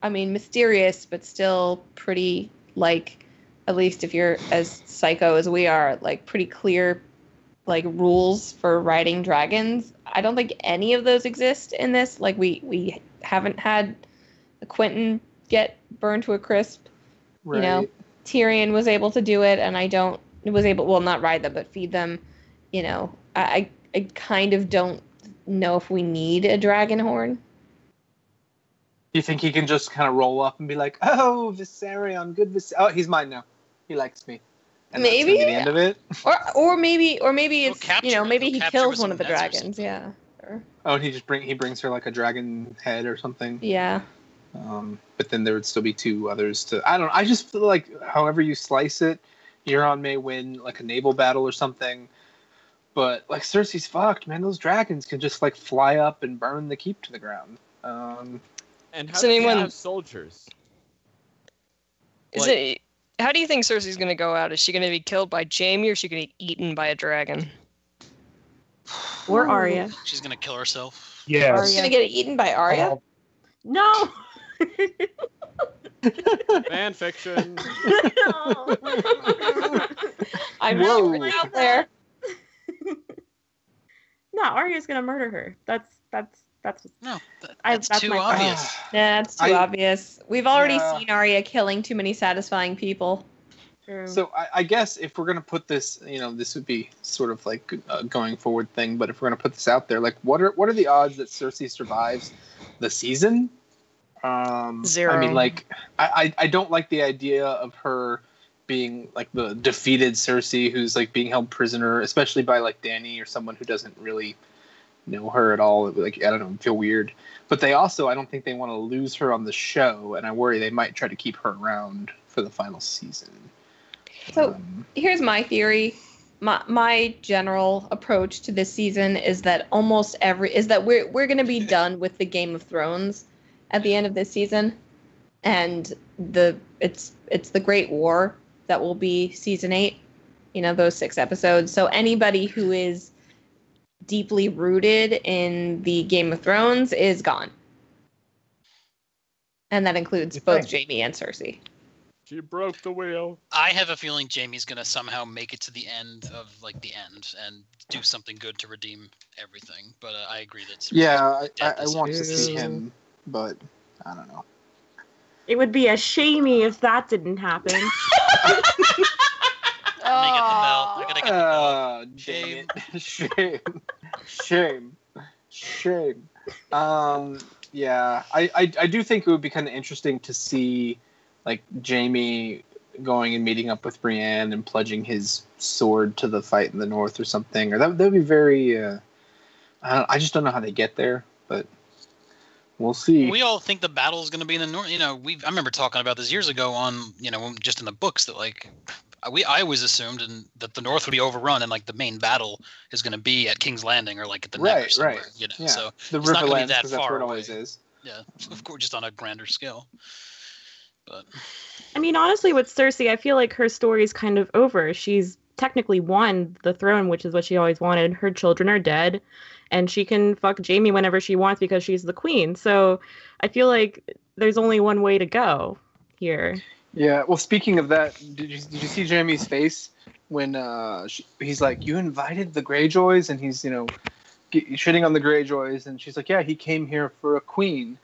I mean, mysterious, but still pretty, like, at least if you're as psycho as we are, like, pretty clear, like, rules for riding dragons. I don't think any of those exist in this. Like, we, we haven't had a Quentyn get burned to a crisp. Right. You know, Tyrion was able to do it, and I don't was able well not ride them, but feed them. You know, I I, kind of don't know if we need a dragon horn. Do you think he can just kind of roll up and be like, "Oh, Viserion, good Vis. Oh, he's mine now. He likes me." And that's Maybe. be the end of it. Or or maybe or maybe We'll it's capture you know maybe We'll he kills one of the dragons. Yeah. Or, Oh, and he just bring he brings her like a dragon head or something. yeah. Um, but then there would still be two others to. I don't. I just feel like however you slice it, Euron may win like a naval battle or something. But like Cersei's fucked, man. Those dragons can just like fly up and burn the keep to the ground. Um, And how Does do they anyone- have soldiers? Is Like- it? How do you think Cersei's gonna go out? Is she gonna be killed by Jaime or is she gonna be eaten by a dragon? Or Arya. She's gonna kill herself. Yes. She's gonna get eaten by Arya. Oh, No. Fan fiction. I'm Whoa. just out there. no, Arya's gonna murder her. That's that's that's No, that, I- that's, that's too my obvious. Yeah, it's too I- obvious. We've already Yeah. seen Arya killing too many satisfying people. true. So I, I guess if we're gonna put this, you know, this would be sort of like a going forward thing. But if we're gonna put this out there, like, what are what are the odds that Cersei survives the season? Um, I mean, like, I, I I don't like the idea of her being like the defeated Cersei who's like being held prisoner, especially by like Dany or someone who doesn't really know her at all. It Like I don't know, feel weird. But they also, I don't think they want to lose her on the show, and I worry they might try to keep her around for the final season. So Um, here's my theory. My my general approach to this season is that almost every is that we're we're gonna be done with the Game of Thrones at the end of this season, and the it's it's the Great War that will be season eight. You know those six episodes. So anybody who is deeply rooted in the Game of Thrones is gone, and that includes both think? Jaime and Cersei. She broke the wheel. I have a feeling Jaime's gonna somehow make it to the end of like the end and do something good to redeem everything. But uh, I agree that Cersei's Yeah, I, I, I want to see him, but I don't know. it would be a shamey if that didn't happen. Let me get the bell. I gotta get the bell. Uh, Shame. shame, shame, shame. Um, yeah, I, I, I do think it would be kind of interesting to see, like Jaime going and meeting up with Brienne and pledging his sword to the fight in the north or something, or that that would be very. Uh, I, don't, I just don't know how they get there, but we'll see. We all think the battle is going to be in the north. You know, we I remember talking about this years ago on you know just in the books that like we I always assumed and that the north would be overrun and like the main battle is going to be at King's Landing or like at the neck or right, somewhere. right. You know, yeah. so the it's not gonna be Riverlands that because that's far where it always away. is. yeah, of course, just on a grander scale. But I mean, honestly, with Cersei, I feel like her story is kind of over. She's technically won the throne, which is what she always wanted. Her children are dead, and she can fuck Jaime whenever she wants because she's the queen. So I feel like there's only one way to go here. Yeah. Well, speaking of that, did you did you see Jaime's face when uh, she, he's like, "You invited the Greyjoys," and he's you know get, shitting on the Greyjoys, and she's like, "Yeah, he came here for a queen,"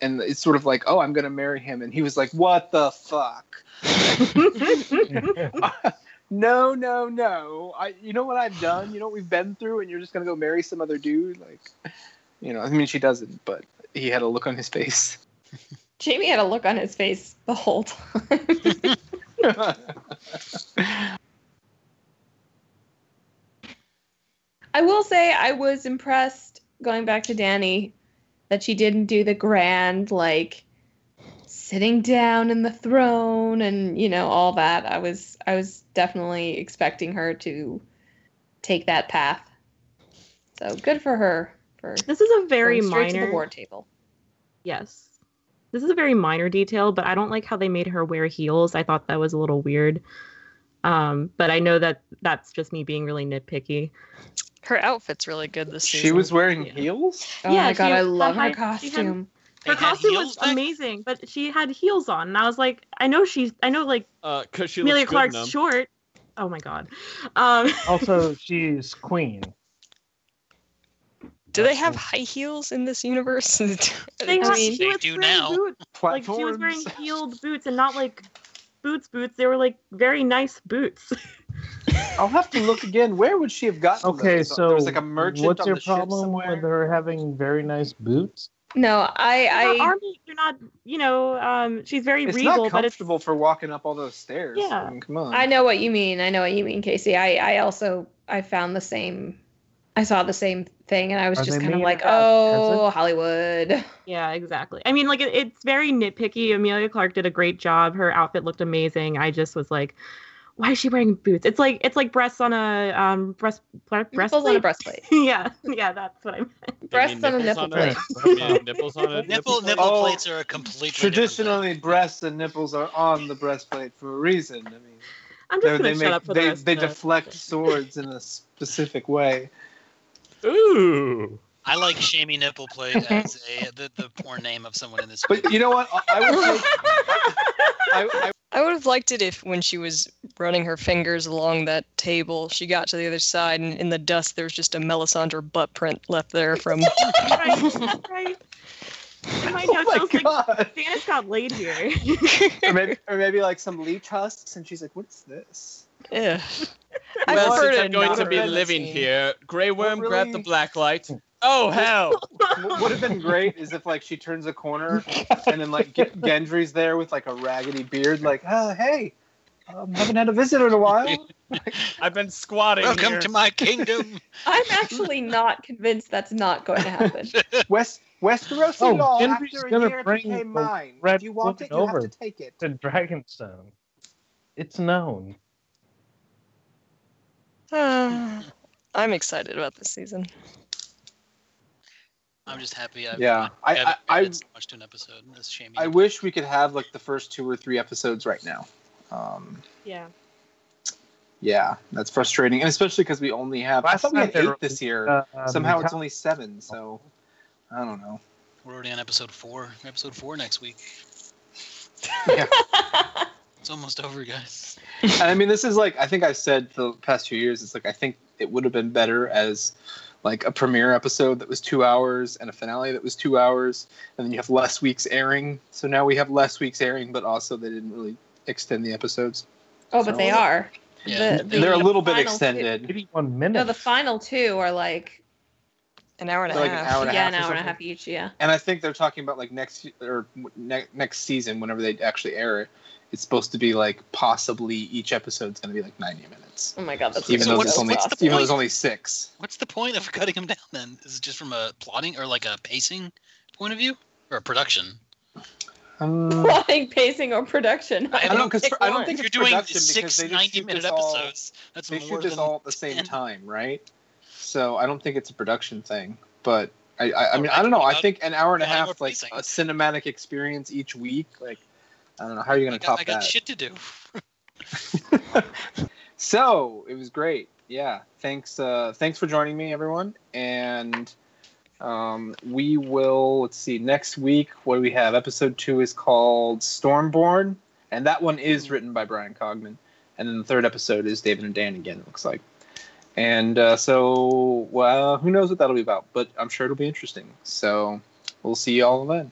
and it's sort of like, "Oh, I'm gonna marry him," and he was like, "What the fuck." no, no, no. I, you know what I've done. You know what we've been through, and you're just gonna go marry some other dude. Like, you know, I mean, she doesn't, but he had a look on his face. Jaime had a look on his face the whole time. I will say I was impressed going back to Dany that she didn't do the grand like sitting down in the throne and you know all that. I was I was definitely expecting her to take that path. So good for her for This is a very straight to the board table. Yes. This is a very minor detail, but I don't like how they made her wear heels. I thought that was a little weird. Um, but I know that that's just me being really nitpicky. Her outfit's really good this season. she was wearing Yeah. heels. Oh Yeah, my god, I her love her height- she had- costume. Her costume was back- amazing, but she had heels on, and I was like, I know she's, I know like Uh, cause she Emilia looks good in Clarke's short. Oh my god. Um, Also, she's queen. Do they have high heels in this universe? they I mean, they do now. boots. Like she was wearing heeled boots and not like boots boots. They were like very nice boots. I'll have to look again. Where would she have gotten Okay, those? so there was like a merchant what's on your the problem somewhere. with her having very nice boots? No, I They're not I army. They're not. You know. Um, she's very It's regal, not but it's comfortable for walking up all those stairs. Yeah. I mean, come on. I know what you mean. I know what you mean, Casey. I I also I found the same. I saw the same thing, and I was Are just kind of like, out of oh, Hollywood. Yeah, exactly. I mean, like it, it's very nitpicky. Emilia Clarke did a great job. Her outfit looked amazing. I just was like, why is she wearing boots? It's like it's like breasts on a um breast bre- Nipples on a breastplate. breastplate. yeah, yeah, that's what I meant. You mean Breasts on a nipple plate. You nipples on a Nipple nipple plate? nipple Oh, plates are a completely Traditionally, breasts and nipples are on the breastplate for a reason. I mean, I'm they, just gonna shut make up for they, the rest they of the- deflect swords in a specific way. Ooh. I like Shamey Nipple played as a the, the porn name of someone in this. But you know what? I, I would take. I, I, I would have liked it if, when she was running her fingers along that table, she got to the other side, and in the dust, there was just a Melisandre butt print left there from. right, right. It might oh know my sounds like god! Stannis got laid here. or maybe, or maybe like some leech husks, and she's like, "What's this?" Ugh. I well, prefer since to I'm going to be have living here, Grey Worm What grab the really- black light. Oh hell! What would have been great is if like she turns a corner, and then like G- Gendry's there with like a raggedy beard, like, "Oh hey, um, haven't had a visitor in a while." I've been squatting Welcome here. to my kingdom. I'm actually not convinced that's not going to happen. West Westerosi Oh, law Gendry's after a gonna year bring became mine. red If you want it, you over. have to take it. to Dragonstone. It's known. I'm excited about this season. I'm just happy. I've, Yeah, I- haven't I- added I- so much to an episode. That's Shamey. I wish we could have like the first two or three episodes right now. Um, yeah. yeah, that's frustrating, and especially because we only have. I thought we had eight this year. Uh, Somehow it's only seven, so I don't know. We're already on episode four. Episode four next week. Yeah. It's almost over, guys. and I mean, this is like I think I've said the past few years. It's like I think it would have been better as like a premiere episode that was two hours and a finale that was two hours, and then you have less weeks airing. So now we have less weeks airing, but also they didn't really extend the episodes. Oh, but they are. Yeah. The- the They're a little bit extended. two- extended. 81 minutes. No, the final two are like An hour and a They're like an half. hour and a yeah, half an hour and a half each. Yeah. And I think they're talking about like next or ne- next season, whenever they actually air it, it's supposed to be like possibly each episode's going to be like ninety minutes, Oh my god, that's even So though what's- there's only the even though there's point? only six. What's the point of cutting them down then? Is it just from a plotting or like a pacing point of view or a production? Um, plotting, pacing, or production. I I don't know because Pick I don't think If you're doing production because six they just 90 shoot minute this all. episodes, that's They shoot this all at the same 10. time, right? So I don't think it's a production thing, but I I, I mean. I don't know. I think an hour and a half like a cinematic experience each week, like I don't know how are you going to top I got that. shit to do. so it was great. Yeah, thanks. Uh, thanks for joining me, everyone. And um, we will. Let's see. Next week, what do we have? Episode two is called Stormborn, and that one is written by Bryan Cogman. And then the third episode is David and Dan again. It looks like. And uh, so, well, who knows what that'll be about? But I'm sure it'll be interesting. So we'll see you all then.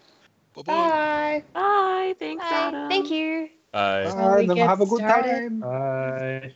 Bye-bye. Bye. Bye. Thanks, Bye. Adam. Thank you. Bye. Shall we then have a good started? time. Bye.